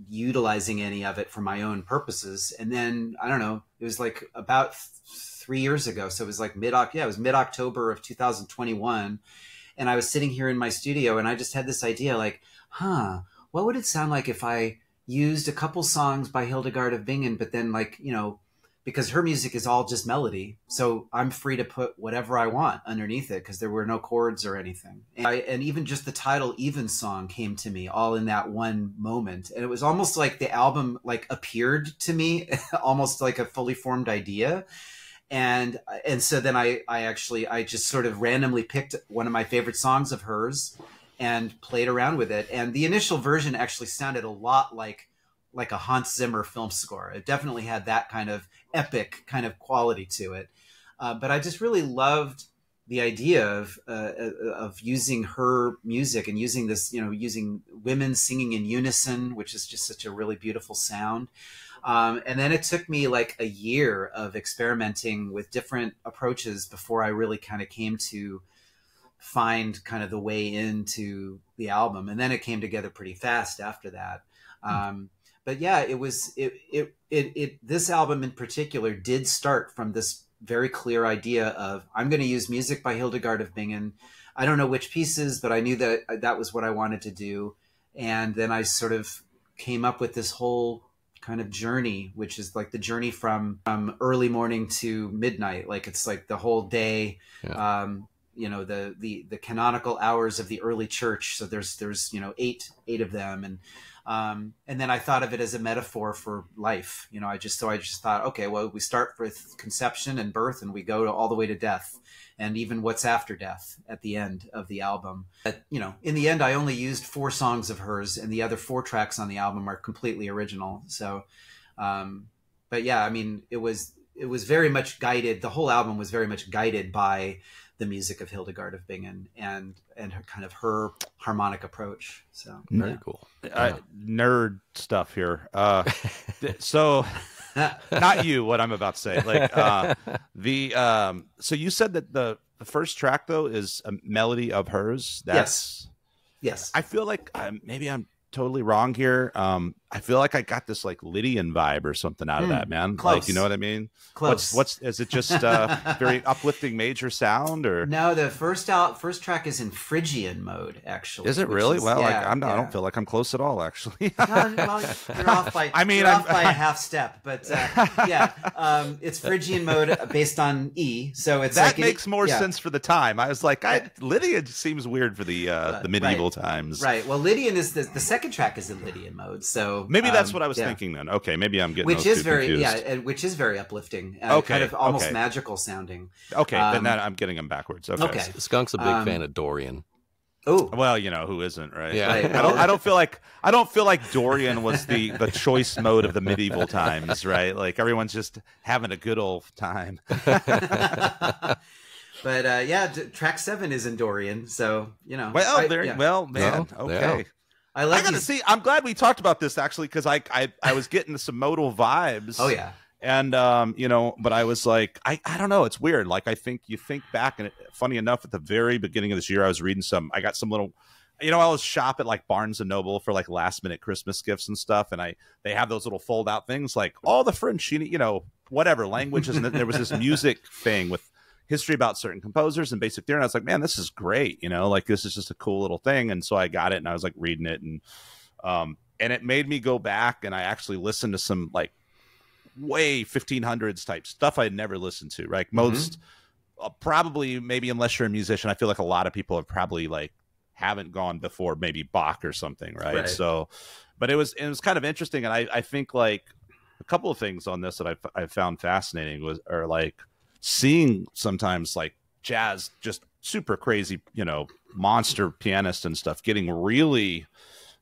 utilizing any of it for my own purposes. And then I don't know, it was like about th- three years ago. So it was like mid yeah, it was mid October of 2021. And I was sitting here in my studio and I just had this idea like, huh, what would it sound like if I used a couple songs by Hildegard of Bingen, but then like, you know, because her music is all just melody. So I'm free to put whatever I want underneath it because there were no chords or anything. And, I, and, even just the title Evensong came to me all in that one moment. And it was almost like the album like appeared to me almost like a fully formed idea. And and so then I I actually I just sort of randomly picked one of my favorite songs of hers and played around with it. And the initial version actually sounded a lot like like a Hans Zimmer film score. It definitely had that kind of epic kind of quality to it. Uh, but I just really loved the idea of uh, of using her music and using this, you know, using women singing in unison, which is just such a really beautiful sound. Um, and then it took me like a year of experimenting with different approaches before I really kind of came to find kind of the way into the album. And then it came together pretty fast after that. Hmm. Um, but yeah, it was it, it it it this album in particular did start from this very clear idea of I'm going to use music by Hildegard of Bingen. I don't know which pieces, but I knew that uh, that was what I wanted to do. And then I sort of came up with this whole kind of journey, which is like the journey from, from early morning to midnight. Like it's like the whole day. Yeah. Um, you know the the the canonical hours of the early church so there's there's you know eight eight of them and um, and then I thought of it as a metaphor for life. You know, I just so I just thought, okay, well, we start with conception and birth, and we go to, all the way to death, and even what's after death at the end of the album. But you know, in the end, I only used four songs of hers, and the other four tracks on the album are completely original. So, um, but yeah, I mean, it was it was very much guided. The whole album was very much guided by the music of Hildegard of Bingen and and her kind of her harmonic approach. So very yeah. cool. Uh, nerd stuff here. Uh, so not you. What I'm about to say, like uh, the um, so you said that the the first track though is a melody of hers. That's, yes. Yes. I feel like um, maybe I'm totally wrong here. Um, I feel like I got this like Lydian vibe or something out of that, hmm. man. Close. Like, you know what I mean? Close. What's, what's is it just uh, very uplifting major sound or? No, the first out first track is in Phrygian mode. Actually, is it really? Is, well, yeah, like, I'm not, yeah. I don't feel like I'm close at all. Actually, no, well, you're off by. I mean, off by a half step, but uh, yeah, um, it's Phrygian mode based on E, so it's that like makes more yeah. sense for the time. I was like, I, Lydian seems weird for the uh, the medieval right. times, right? Well, Lydian is the the second track is in Lydian mode, so maybe that's um, what I was yeah. thinking then. Okay, maybe I'm getting which is very confused. yeah, and which is very uplifting. Uh, okay, kind of almost okay. magical sounding. Okay, um, then that, I'm getting them backwards. Okay, okay. Skunk's a big um, fan of Dorian. Oh well, you know who isn't, right? Yeah, right. I don't. I don't feel like I don't feel like Dorian was the the choice mode of the medieval times, right? Like everyone's just having a good old time. but uh, yeah, track seven is in Dorian, so you know. Well, I, there. Yeah. Well, man. okay. I like. I gotta these... see. I'm glad we talked about this actually because I, I I was getting some modal vibes. Oh yeah. And um, you know, but I was like, I, I don't know, it's weird. Like I think you think back, and it, funny enough, at the very beginning of this year, I was reading some. I got some little, you know, I was shop at like Barnes and Noble for like last minute Christmas gifts and stuff, and I they have those little fold out things like all the French, you know, whatever languages, and there was this music thing with history about certain composers and basic theory. And I was like, man, this is great. You know, like this is just a cool little thing. And so I got it and I was like reading it and, um, and it made me go back and I actually listened to some like way 1500s type stuff I'd never listened to. Right. Mm-hmm. Most uh, probably, maybe unless you're a musician, I feel like a lot of people have probably like haven't gone before maybe Bach or something. Right. right. So, but it was, it was kind of interesting. And I, I think like a couple of things on this that I, I found fascinating was, are like, seeing sometimes like jazz just super crazy, you know, monster pianist and stuff getting really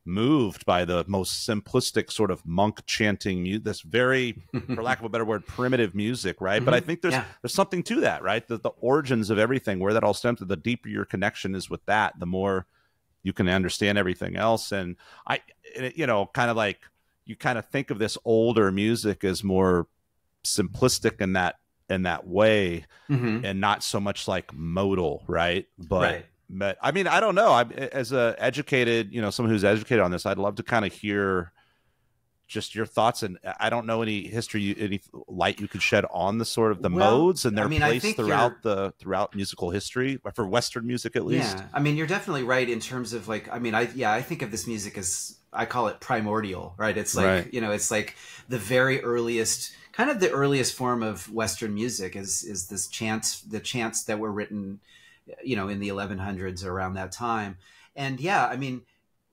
moved by the most simplistic sort of monk chanting mu- this very for lack of a better word primitive music right mm-hmm. but i mm-hmm. think there's yeah. there's something to that right the, the origins of everything where that all stems to the deeper your connection is with that the more you can understand everything else and i you know kind of like you kind of think of this older music as more simplistic in that in that way mm-hmm. and not so much like modal right but right. but i mean i don't know i as a educated you know someone who's educated on this i'd love to kind of hear just your thoughts and i don't know any history any light you could shed on the sort of the well, modes and their I mean, place throughout the throughout musical history for western music at least yeah i mean you're definitely right in terms of like i mean i yeah i think of this music as i call it primordial right it's like right. you know it's like the very earliest kind of the earliest form of Western music is is this chants, the chants that were written, you know, in the 1100s around that time. And yeah, I mean,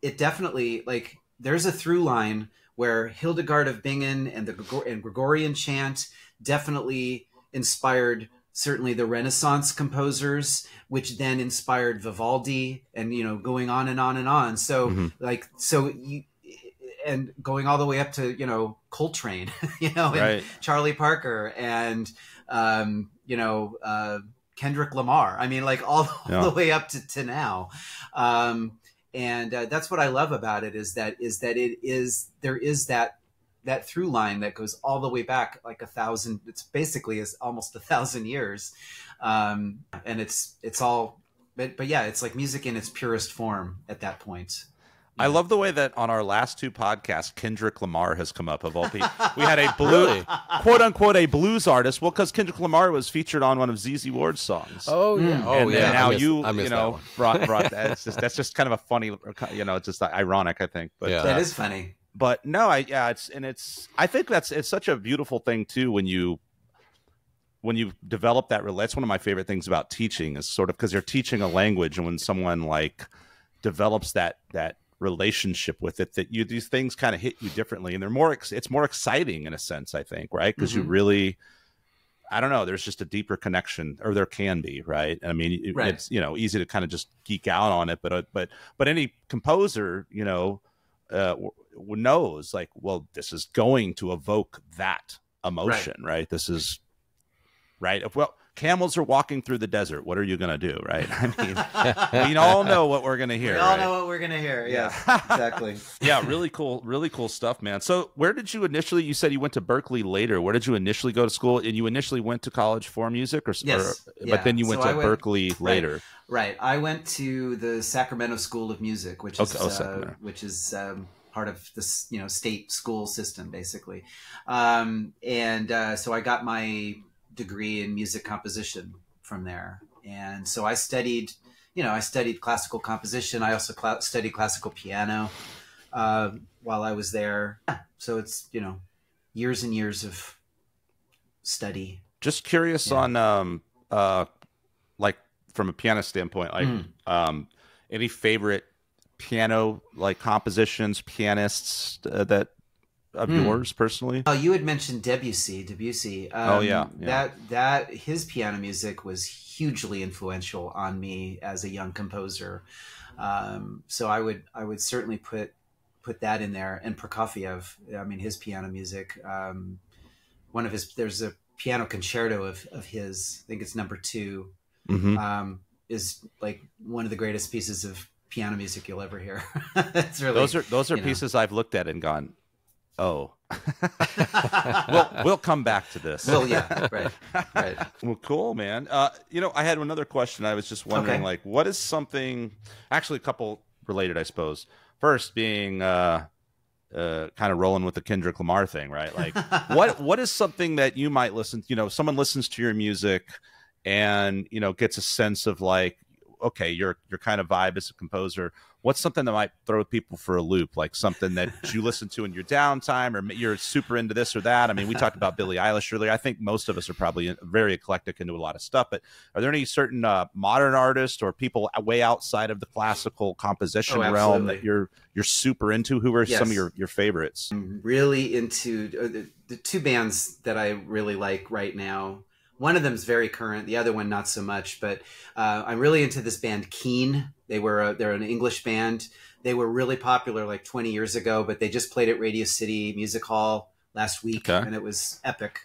it definitely like there's a through line where Hildegard of Bingen and the and Gregorian chant definitely inspired certainly the Renaissance composers, which then inspired Vivaldi, and you know, going on and on and on. So, mm-hmm. like, so you and going all the way up to you know Coltrane, you know, and Right. Charlie Parker, and um, you know uh, Kendrick Lamar. I mean, like all, all Yeah. the way up to, to now. Um, and uh, that's what I love about it is that is that it is there is that that through line that goes all the way back like a thousand. It's basically is almost a thousand years, um, and it's it's all. But, but yeah, it's like music in its purest form at that point. I love the way that on our last two podcasts, Kendrick Lamar has come up of all people. We had a blue, Really? quote unquote, a blues artist. Well, because Kendrick Lamar was featured on one of ZZ Ward's songs. Oh yeah. Mm. Oh and, yeah. and now missed- you, you know, brought brought that. It's just that's just kind of a funny, you know, it's just ironic, I think. But Yeah. uh, That is funny. but no, I yeah, it's and it's. I think that's it's such a beautiful thing too when you when you develop that. That's one of my favorite things about teaching is sort of because you're teaching a language, and when someone like develops that that relationship with it, that you these things kind of hit you differently, and they're more. ex- It's more exciting in a sense, I think, right? Because you Mhm. really. I don't know. There's just a deeper connection, or there can be, right? I mean, it- Right. it's you know easy to kind of just geek out on it, but uh, but but any composer, you know, uh, knows like, well, this is going to evoke that emotion, right? This is right. Well, camels are walking through the desert. What are you going to do, right? I mean, we all know what we're going to hear. we all right? know what we're gonna hear. Yeah. Exactly. yeah, really cool, really cool stuff, man. So, where did you initially? You said you went to Berklee later. Where did you initially go to school? And you initially went to college for music, or, Yes, or yeah. but then you went So to went- Berklee later. Right. I went to the Sacramento School of Music, which is Okay, oh, uh, which is um, part of this you know state school system basically, um, and uh, so I got my degree in music composition from there, and so I studied. You know, I studied classical composition. I also cla studied classical piano uh, while I was there. So it's you know years and years of study. Just curious Yeah. on, um, uh, like from a piano standpoint, like, Mm. um, any favorite piano like compositions, pianists uh, that of Mm. yours personally? Oh, you had mentioned Debussy. Debussy. Um, Oh, yeah, yeah. That that his piano music was hugely influential on me as a young composer. Um, so I would I would certainly put put that in there. And Prokofiev. I mean, his piano music. Um, one of his there's a piano concerto of of his. I think it's number two. hmm Um, is like one of the greatest pieces of piano music you'll ever hear. it's really Those are those are you know. pieces I've looked at and gone, oh. we'll we'll come back to this. well, yeah, right, right. Well, cool, man. Uh, you know, I had another question. I was just wondering, Okay. like, what is something? Actually, a couple related, I suppose. First, being uh, uh, kind of rolling with the Kendrick Lamar thing, right? Like, what what is something that you might listen? You know, someone listens to your music, and you know, gets a sense of like, okay, your your kind of vibe as a composer. What's something that might throw people for a loop? Like something that you listen to in your downtime, or you're super into this or that. I mean, we talked about Billie Eilish earlier. I think most of us are probably very eclectic into a lot of stuff. But are there any certain uh, modern artists or people way outside of the classical composition Oh, realm that you're you're super into? Who are some of your your favorites? I'm really into uh, the, the two bands that I really like right now. One of them is very current, the other one not so much. But uh, I'm really into this band Keane. They were a, they're an English band. They were really popular like 20 years ago, but they just played at Radio City Music Hall last week, Okay. and it was epic.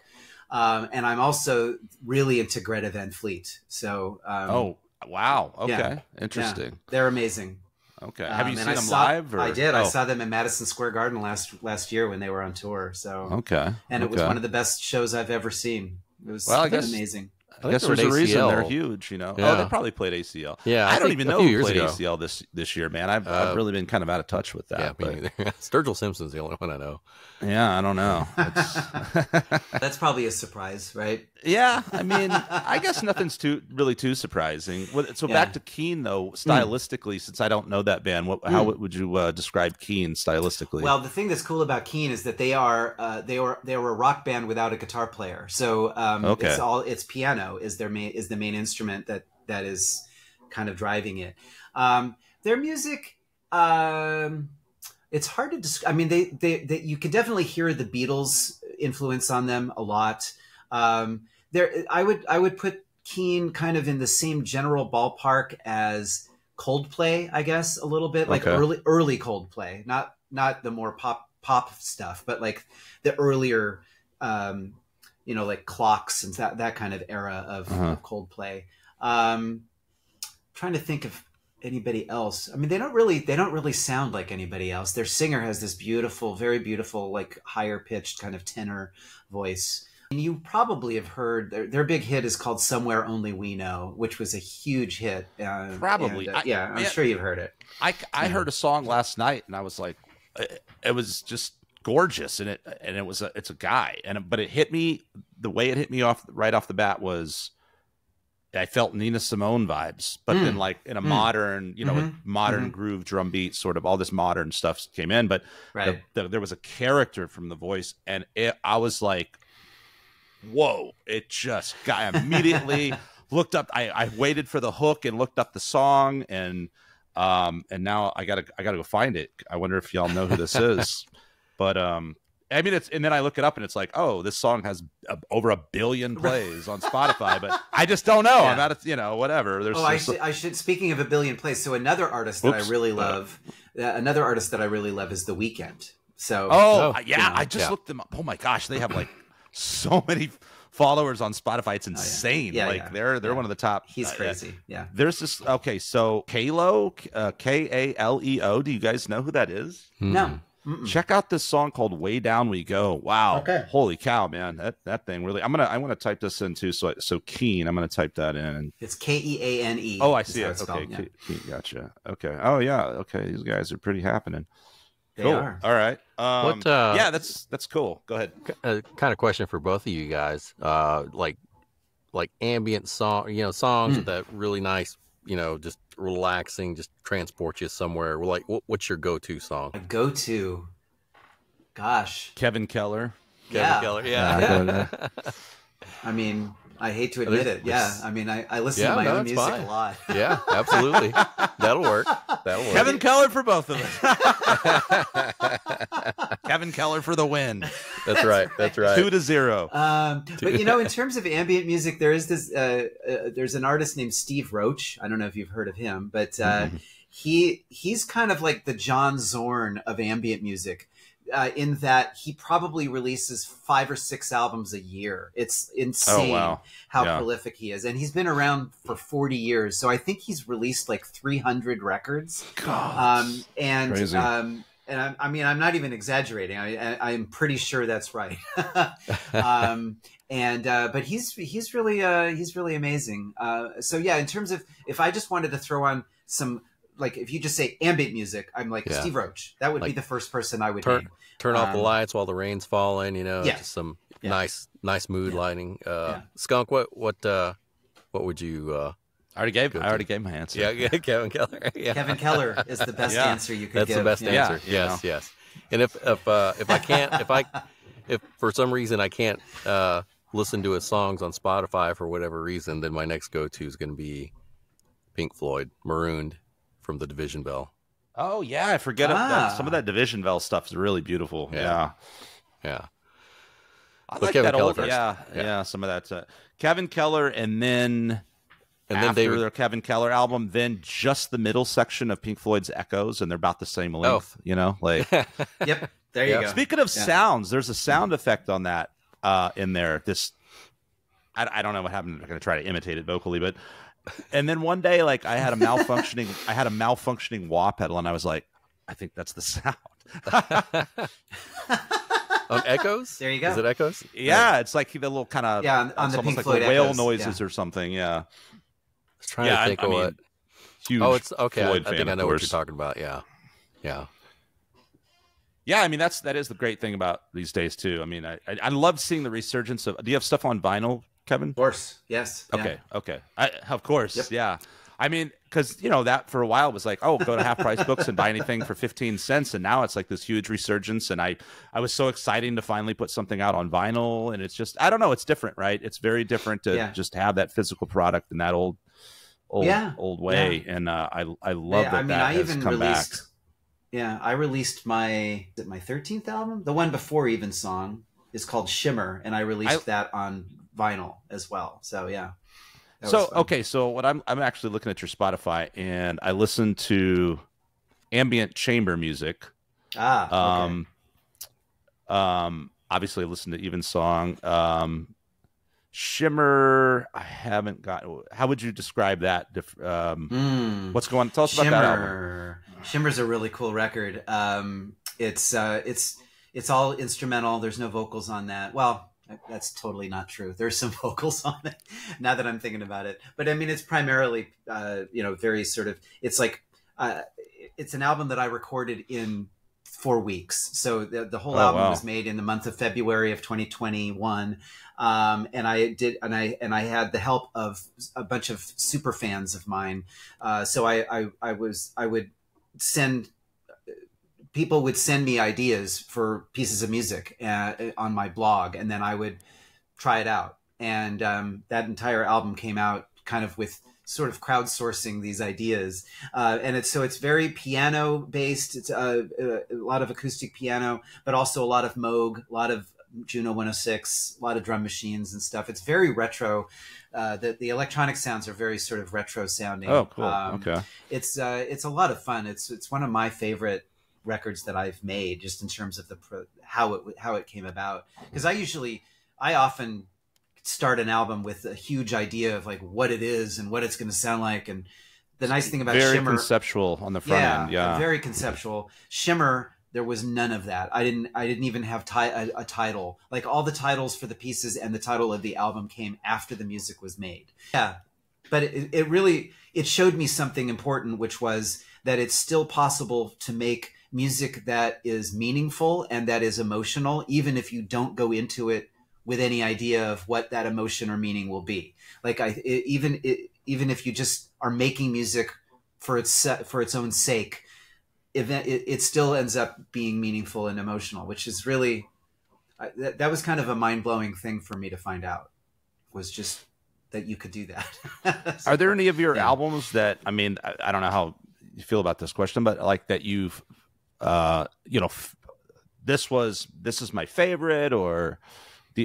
Um, and I'm also really into Greta Van Fleet. So um, oh, wow. Okay, yeah. interesting. they're amazing. Okay, have you Um, seen I them saw- live? Or? I did. I Oh, saw them at Madison Square Garden last last year when they were on tour. So Okay, and it was one of the best shows I've ever seen. It was Well, I guess- amazing. I guess they were there's a at reason they're huge. You know, oh, they probably played ACL. Yeah, I, I don't even know who played ago. ACL this this year, man. I've, Uh, I've really been kind of out of touch with that. yeah, me but- neither. Sturgill Simpson's the only one I know. yeah, I don't know. That's probably a surprise, right? Yeah, I mean, I guess nothing's too really too surprising. So Yeah. back to Keane though, stylistically, since I don't know that band, what, how Mm. would you uh, describe Keane stylistically? Well, the thing that's cool about Keane is that they are uh, they were they were a rock band without a guitar player. So um, Okay. it's all it's piano is their main is the main instrument that that is kind of driving it. Um, their music. Um, it's hard to describe. I mean, they, they, they, you can definitely hear the Beatles influence on them a lot. Um, there, I would, I would put Keane kind of in the same general ballpark as Coldplay, I guess, a little bit like Okay. early, early Coldplay, not, not the more pop pop stuff, but like the earlier, um, you know, like clocks and that that kind of era of, uh-huh. of Coldplay. Um, trying to think of anybody else. I mean, they don't really they don't really sound like anybody else. Their singer has this beautiful, very beautiful, like higher pitched kind of tenor voice. And you probably have heard their, their big hit is called "Somewhere Only We Know," which was a huge hit. Uh, probably, and, uh, yeah, I, am sure you've heard it. I I heard a song last night, and I was like, it was just gorgeous, and it and it was a it's a guy, and but it hit me the way it hit me off right off the bat was I felt Nina Simone vibes, but mm. then like in a mm. modern, you know, mm-hmm. modern mm-hmm. groove drum beat, sort of all this modern stuff came in. But right. the, the, there was a character from the voice, and it, I was like, "Whoa!" It just got immediately looked up. I, I waited for the hook and looked up the song, and um, and now I gotta I gotta go find it. I wonder if y'all know who this is. But um, I mean, it's and then I look it up and it's like, oh, this song has a, over a billion plays on Spotify, but I just don't know. Yeah. I'm out of you know whatever. There's, oh, I, should, I should. Speaking of a billion plays, so another artist that I really love, uh, another artist that I really love is The Weeknd. So oh, oh yeah, you know, I just yeah. looked them up. Oh my gosh, they have like so many followers on Spotify. It's insane. Oh, yeah. Yeah, like yeah. they're they're one of the top. He's uh, crazy. Yeah. There's this. Okay, so Kaleo, uh, K A L E O. Do you guys know who that is? No. Mm-mm. Check out this song called "Way Down We Go." Wow! Okay. Holy cow, man! That that thing really. I'm gonna I want to type this in too. So so Keane. I'm gonna type that in. It's K E A N E. Oh, I see it. Okay, yeah. Keane, gotcha. Okay. Oh yeah. Okay, these guys are pretty happening. They cool. are. All right. Um, what? Uh, yeah, that's that's cool. Go ahead. A kind of question for both of you guys. Uh, like like ambient song, you know, songs mm. that really nice you know, just relaxing, just transport you somewhere. Like, what's your go-to song? A go-to, gosh, Kevin Keller. Kevin yeah. Keller, yeah. I mean, I hate to admit it. Yeah, I mean, I, I listen yeah, to my no, own music fine. a lot. yeah, absolutely. That'll work. That'll work. Kevin Keller for both of us. Kevin Keller for the win. That's right. That's right. Two to zero. Um, but you know, in terms of ambient music, there is this. Uh, uh, there's an artist named Steve Roach. I don't know if you've heard of him, but uh, mm-hmm. he he's kind of like the John Zorn of ambient music uh, in that he probably releases five or six albums a year. It's insane oh, wow. how yeah. prolific he is, and he's been around for forty years. So I think he's released like three hundred records. God, um, and um, and I, I, mean, I'm not even exaggerating. I, am pretty sure that's right. um, and uh, but he's he's really uh, he's really amazing. Uh, so yeah, in terms of if I just wanted to throw on some like if you just say ambient music, I'm like yeah. Steve Roach. That would like, be the first person I would turn, name. Turn off um, the lights while the rain's falling. You know, yeah. just some yeah. nice nice mood lighting. Uh, Skunk, what what uh, what would you? Uh, I already gave. I already gave my answer. Yeah, yeah Kevin Keller. Yeah. Kevin Keller is the best answer you could That's give. the best answer. Yes, know. yes. And if if uh, if I can't if I if for some reason I can't uh, listen to his songs on Spotify for whatever reason, then my next go to is going to be Pink Floyd, Marooned from the Division Bell. Oh yeah, I forget ah. that, some of that Division Bell stuff is really beautiful. Yeah, yeah. yeah. I like Kevin that Keller old, yeah, yeah, yeah, some of that. Uh, Kevin Keller, and then and then after their Kevin Keller album, then just the middle section of Pink Floyd's Echoes, and they're about the same length. Oh. You know, like yep, there you yeah. go. Speaking of yeah. sounds, there's a sound effect on that uh, in there. This I, I don't know what happened. I'm not going to try to imitate it vocally, but and then one day, like I had a malfunctioning, I had a malfunctioning wah pedal, and I was like, I think that's the sound. on echoes. There you go. Is it echoes? Yeah, it's like the little kind of yeah on, on the almost Pink like Floyd whale echoes. noises yeah. or something. Yeah. I was trying yeah, to think I, of I mean, what. Huge oh, it's okay. Floyd I, I think I know what you're talking about. Yeah, yeah. Yeah, I mean that's that is the great thing about these days too. I mean, I I, I love seeing the resurgence of. Do you have stuff on vinyl, Kevin? Of course, yes. Okay, yeah. okay. I, of course, yep. yeah. I mean, because you know that for a while was like, oh, go to half price books and buy anything for fifteen cents, and now it's like this huge resurgence. And I, I was so exciting to finally put something out on vinyl, and it's just, I don't know, it's different, right? It's very different to yeah. just have that physical product in that old, old, yeah. old way. And uh, I, I love that. I mean, that I even released. Back. Yeah, I released my is it my thirteenth album, the one before Evensong is called Shimmer, and I released I, that on vinyl as well. So yeah so okay, so what I'm I'm actually looking at your Spotify and I listen to ambient chamber music. Ah, um, Um, obviously, I listen to Evensong. Um, Shimmer, I haven't got. How would you describe that? Um, mm. What's going? on? Tell us Shimmer. about that album. Shimmer's a really cool record. Um, it's uh, it's it's all instrumental. There's no vocals on that. Well, that's totally not true. There's some vocals on it. Now that I'm thinking about it, but I mean, it's primarily uh, you know very sort of. It's like uh, it's an album that I recorded in four weeks. So the, the whole oh, album wow. was made in the month of February of 2021. Um, and I did, and I, and I had the help of a bunch of super fans of mine. Uh, so I, I, I was, I would send, people would send me ideas for pieces of music uh, on my blog and then I would try it out. And, um, that entire album came out kind of with, sort of crowdsourcing these ideas, uh, and it's so it's very piano based. It's a, uh, a, lot of acoustic piano, but also a lot of Moog, a lot of Juno 106, a lot of drum machines and stuff. It's very retro. Uh, the the electronic sounds are very sort of retro sounding. Oh, cool. Um, okay. It's uh, it's a lot of fun. It's it's one of my favorite records that I've made, just in terms of the how it how it came about. Because I usually I often start an album with a huge idea of like what it is and what it's going to sound like. And the nice thing about very shimmer conceptual on the front yeah, end yeah. very conceptual. Shimmer there was none of that. I didn't i didn't even have ti- a, a, title. Like all the titles for the pieces and the title of the album came after the music was made. Yeah but it, it really it showed me something important which was that it's still possible to make music that is meaningful and that is emotional even if you don't go into it with any idea of what that emotion or meaning will be. Like I it, even it, even if you just are making music for its for its own sake, event it, it still ends up being meaningful and emotional, which is really that, that was kind of a mind blowing thing for me to find out. Was just that you could do that. so, Are there any of your yeah. albums that I mean I, I, don't know how you feel about this question, but like that you've uh you know f- this was this is my favorite or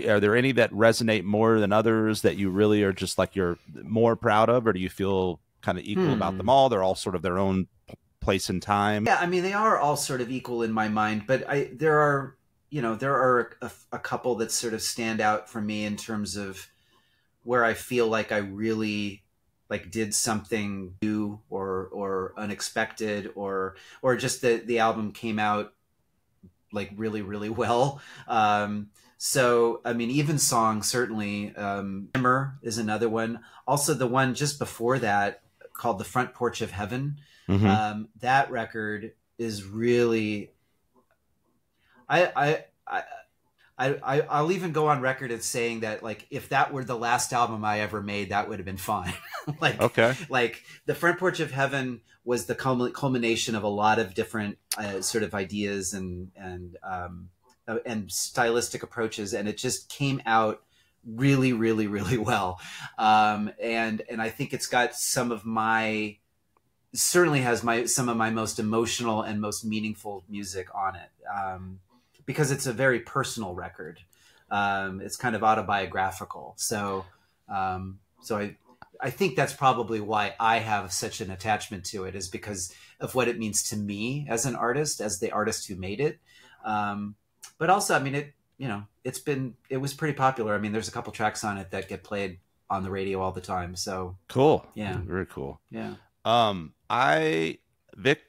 are there any that resonate more than others that you really are just like you're more proud of, or do you feel kind of equal hmm. about them hmm. all? They're all sort of their own place and time. Yeah, I mean they are all sort of equal in my mind, but I there are you know there are a, a couple that sort of stand out for me in terms of where I feel like I really like did something new or or unexpected or or just that the album came out like really really well um so, I mean, Evensong certainly. Um, Shimmer is another one. Also, the one just before that called "The Front Porch of Heaven." Mm-hmm. Um, that record is really. I I. I I, I'll even go on record as saying that like if that were the last album I ever made, that would have been fine. like okay, like the front porch of heaven was the culmination of a lot of different uh, sort of ideas and and um, uh, and stylistic approaches, and it just came out really, really, really well. Um, and and I think it's got some of my certainly has my some of my most emotional and most meaningful music on it um, because it's a very personal record. Um, it's kind of autobiographical, so um, so I I think that's probably why I have such an attachment to it is because of what it means to me as an artist, as the artist who made it. Um, but also, I mean, it you know, it's been it was pretty popular. I mean, there's a couple tracks on it that get played on the radio all the time. So cool. Yeah, very cool. Yeah. Um, I Vic,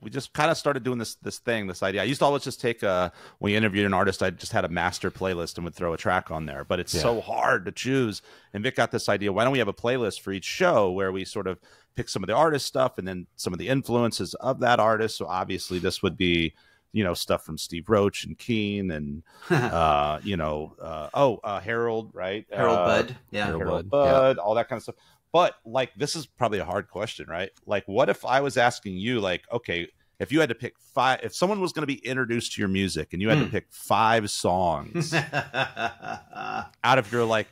we just kind of started doing this this thing, this idea. I used to always just take a when you interviewed an artist, I just had a master playlist and would throw a track on there. But it's yeah. so hard to choose. And Vic got this idea. Why don't we have a playlist for each show where we sort of pick some of the artist stuff and then some of the influences of that artist. So obviously, this would be you know stuff from Steve Roach and Keane and uh, you know uh, oh uh, Harold right Harold uh, Budd yeah Harold, Harold Budd yeah. all that kind of stuff. But like this is probably a hard question, right? Like, what if I was asking you, like, okay, if you had to pick five, if someone was going to be introduced to your music and you had mm. to hmm. pick five songs out of your like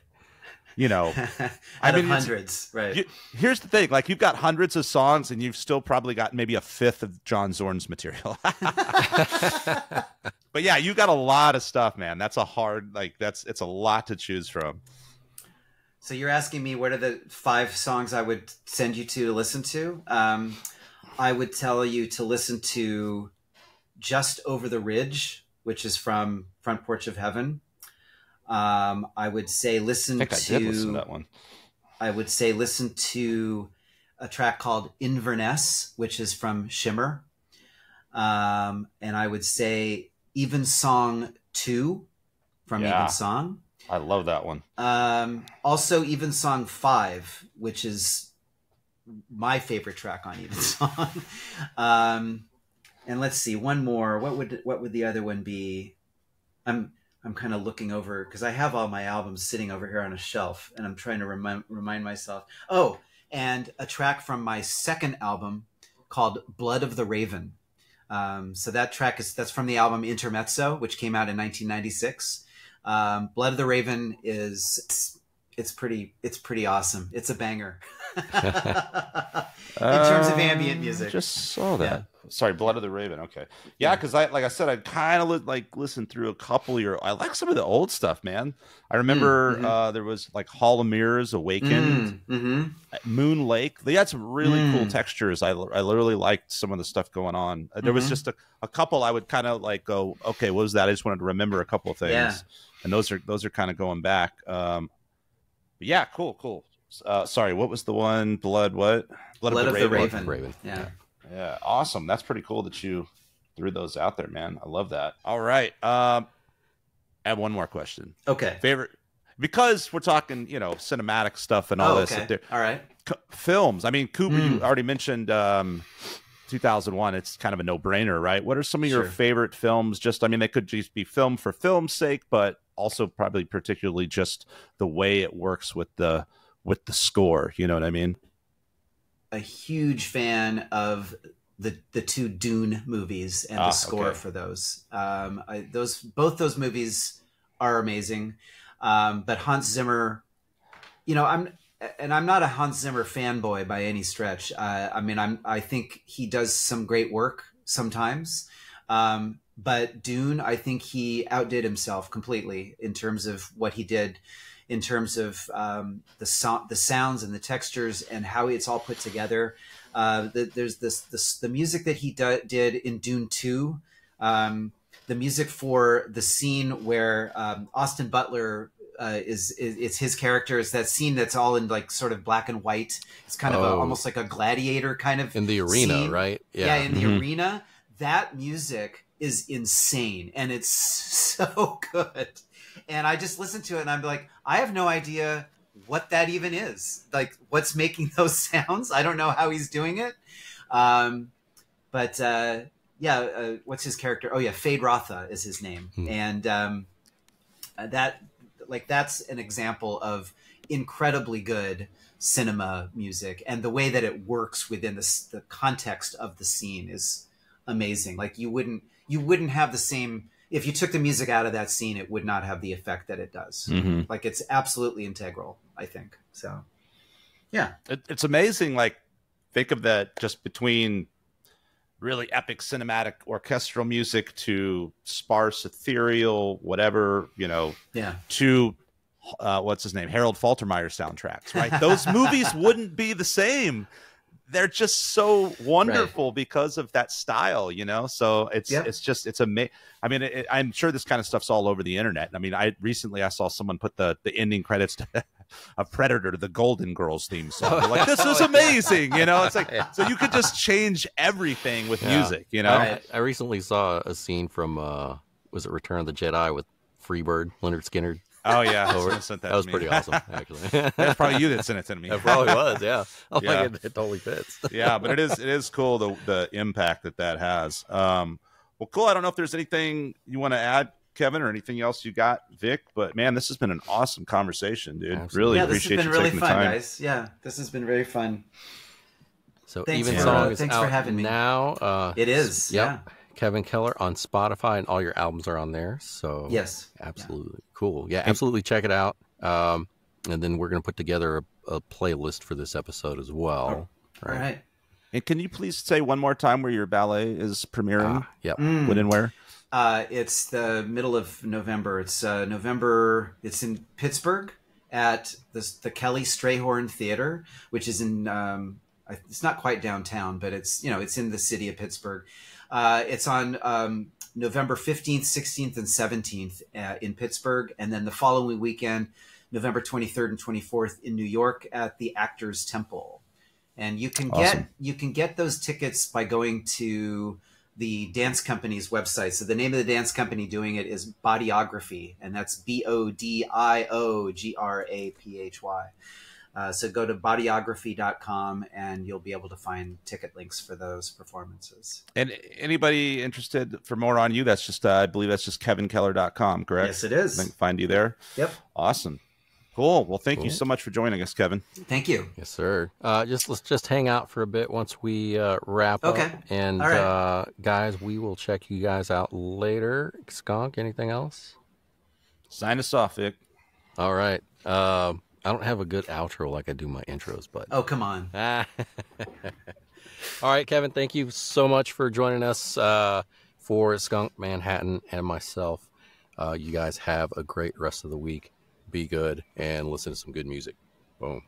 you know, I mean, hundreds, right? You, here's the thing: like you've got hundreds of songs, and you've still probably got maybe a fifth of John Zorn's material. but yeah, you got a lot of stuff, man. That's a hard, like that's it's a lot to choose from. So you're asking me what are the five songs I would send you to listen to? Um, I would tell you to listen to "Just Over the Ridge" which is from Front Porch of Heaven. Um, I would say listen I to. I did listen to that one. I would say listen to a track called Inverness, which is from Shimmer. Um, and I would say Evensong 2 from Yeah. Evensong. I love that one. Um, also Evensong 5, which is my favorite track on Evensong. um, and let's see, one more. What would what would the other one be? I'm I'm kind of looking over because I have all my albums sitting over here on a shelf, and I'm trying to remind remind myself. Oh, and a track from my second album called "Blood of the Raven." Um, so that track is that's from the album Intermezzo, which came out in 1996. Um, "Blood of the Raven" is it's, it's pretty it's pretty awesome. It's a banger in terms of ambient Um, music. Just saw that. Sorry, Blood of the Raven. Okay, yeah, because I like I said, I kind of li- like listened through a couple of your. I like some of the old stuff, man. I remember mhm. uh, there was like Hall of Mirrors, Awakened, Mm, mhm. Moon Lake. They had some really cool Mm. textures. I I literally liked some of the stuff going on. There was Mhm. just a, a couple I would kind of like go, okay, what was that? I just wanted to remember a couple of things, Yeah. And those are those are kind of going back. Um, but yeah, cool, cool. Uh, sorry, what was the one? Blood what? Blood of the Blood Raven. the Raven. Yeah. Yeah, awesome. That's pretty cool that you threw those out there, man. I love that. All right. Um, I have one more question. Okay. Favorite, because we're talking, you know, cinematic stuff and all oh, this. okay. All right. c- films. I mean, Cooper, you Mm. already mentioned um, 2001. It's kind of a no brainer, right? What are some of your Sure. favorite films? Just, I mean, they could just be film for film's sake, but also probably particularly just the way it works with the with the score. You know what I mean? A huge fan of the the two Dune movies and Ah, the score okay. for those. Um, I, those both those movies are amazing. Um, but Hans Zimmer, you know, I'm and I'm not a Hans Zimmer fanboy by any stretch. Uh, I mean, I'm I think he does some great work sometimes. Um, but Dune, I think he outdid himself completely in terms of what he did, in terms of um, the so- the sounds and the textures and how it's all put together. Uh, the, there's this, this the music that he do- did in Dune Two, um, the music for the scene where um, Austin Butler. Uh, is, is it's his character? It's that scene that's all in like sort of black and white. It's kind of a, Oh. almost like a gladiator kind of In the arena, scene. right? yeah, in the Mhm. arena that music is insane and it's so good and i just listen to it and i'm like i have no idea what that even is like what's making those sounds i don't know how he's doing it um, but uh, yeah uh, what's his character oh yeah Feyd-Rautha is his name Hmm. and um, uh, that like that's an example of incredibly good cinema music and the way that it works within the, the context of the scene is amazing. Like you wouldn't you wouldn't have the same if you took the music out of that scene it would not have the effect that it does. Mm-hmm. like it's absolutely integral i think so. Yeah. It, it's amazing like think of that just between really epic cinematic orchestral music to sparse ethereal whatever you know yeah. to uh, what's his name? Harold faltermeyer soundtracks right? Those movies wouldn't be the same. They're just so wonderful because of that style you know? So it's Yeah. it's just it's amazing i mean it, i'm sure this kind of stuff's all over the internet. I mean i recently i saw someone put the the ending credits to a predator to the golden girls theme song They're like this is amazing you know it's like so you could just change everything with Yeah. music you know I, I recently saw a scene from uh was it Return of the Jedi with Freebird, Lynyrd Skynyrd. oh yeah Over- someone sent That, to was me. pretty awesome, actually. that's probably you that sent it to me It probably was, yeah. I'm Yeah. like, it, it totally fits. yeah, but it is it is cool the the impact that that has. Um, well, cool. I don't know if there's anything you want to add, Kevin, or anything else you got, Vic. But man, this has been an awesome conversation, dude. Absolutely. Really yeah this has appreciate been you really taking fun the time. guys yeah this has been very fun So Thanks even for, song uh, is thanks for out having me. now. Uh, it is Yep. Kevin Keller on Spotify, and all your albums are on there. So yes absolutely cool. Yeah, absolutely check it out. Um, and then we're gonna put together a, a playlist for this episode as well. all right And can you please say one more time where your ballet is premiering? Ah, yep. Mm. When and where? Uh, it's the middle of November. It's uh, November. It's in Pittsburgh at the the Kelly Strayhorn Theater, which is in. Um, it's not quite downtown, but it's you know it's in the city of Pittsburgh. Uh, it's on um, November 15th, 16th, and 17th uh, in Pittsburgh. And then the following weekend, November 23rd and 24th in New York at the Actors Temple. And you can awesome. get you can get those tickets by going to the dance company's website. So the name of the dance company doing it is Bodiography, and that's B O D I O G R A P H Y. Uh, so go to bodiography.com and you'll be able to find ticket links for those performances. And anybody interested for more on you, that's just, uh, I believe that's just kevinkeller.com, correct? Yes, it is. find you there. Yep. Awesome. Cool. Well, thank cool. you so much for joining us, Kevin. Thank you. Yes, sir. Uh, just let's just hang out for a bit once we uh, wrap okay. up. And right. uh, guys, we will check you guys out later. Skunk, anything else? Sign us off, Vic. All right. Um, I don't have a good outro like I do my intros, but oh come on. All right, Kevin. Thank you so much for joining us uh, for Skunk Manhattan and myself. Uh, you guys have a great rest of the week. Be good and listen to some good music. Boom.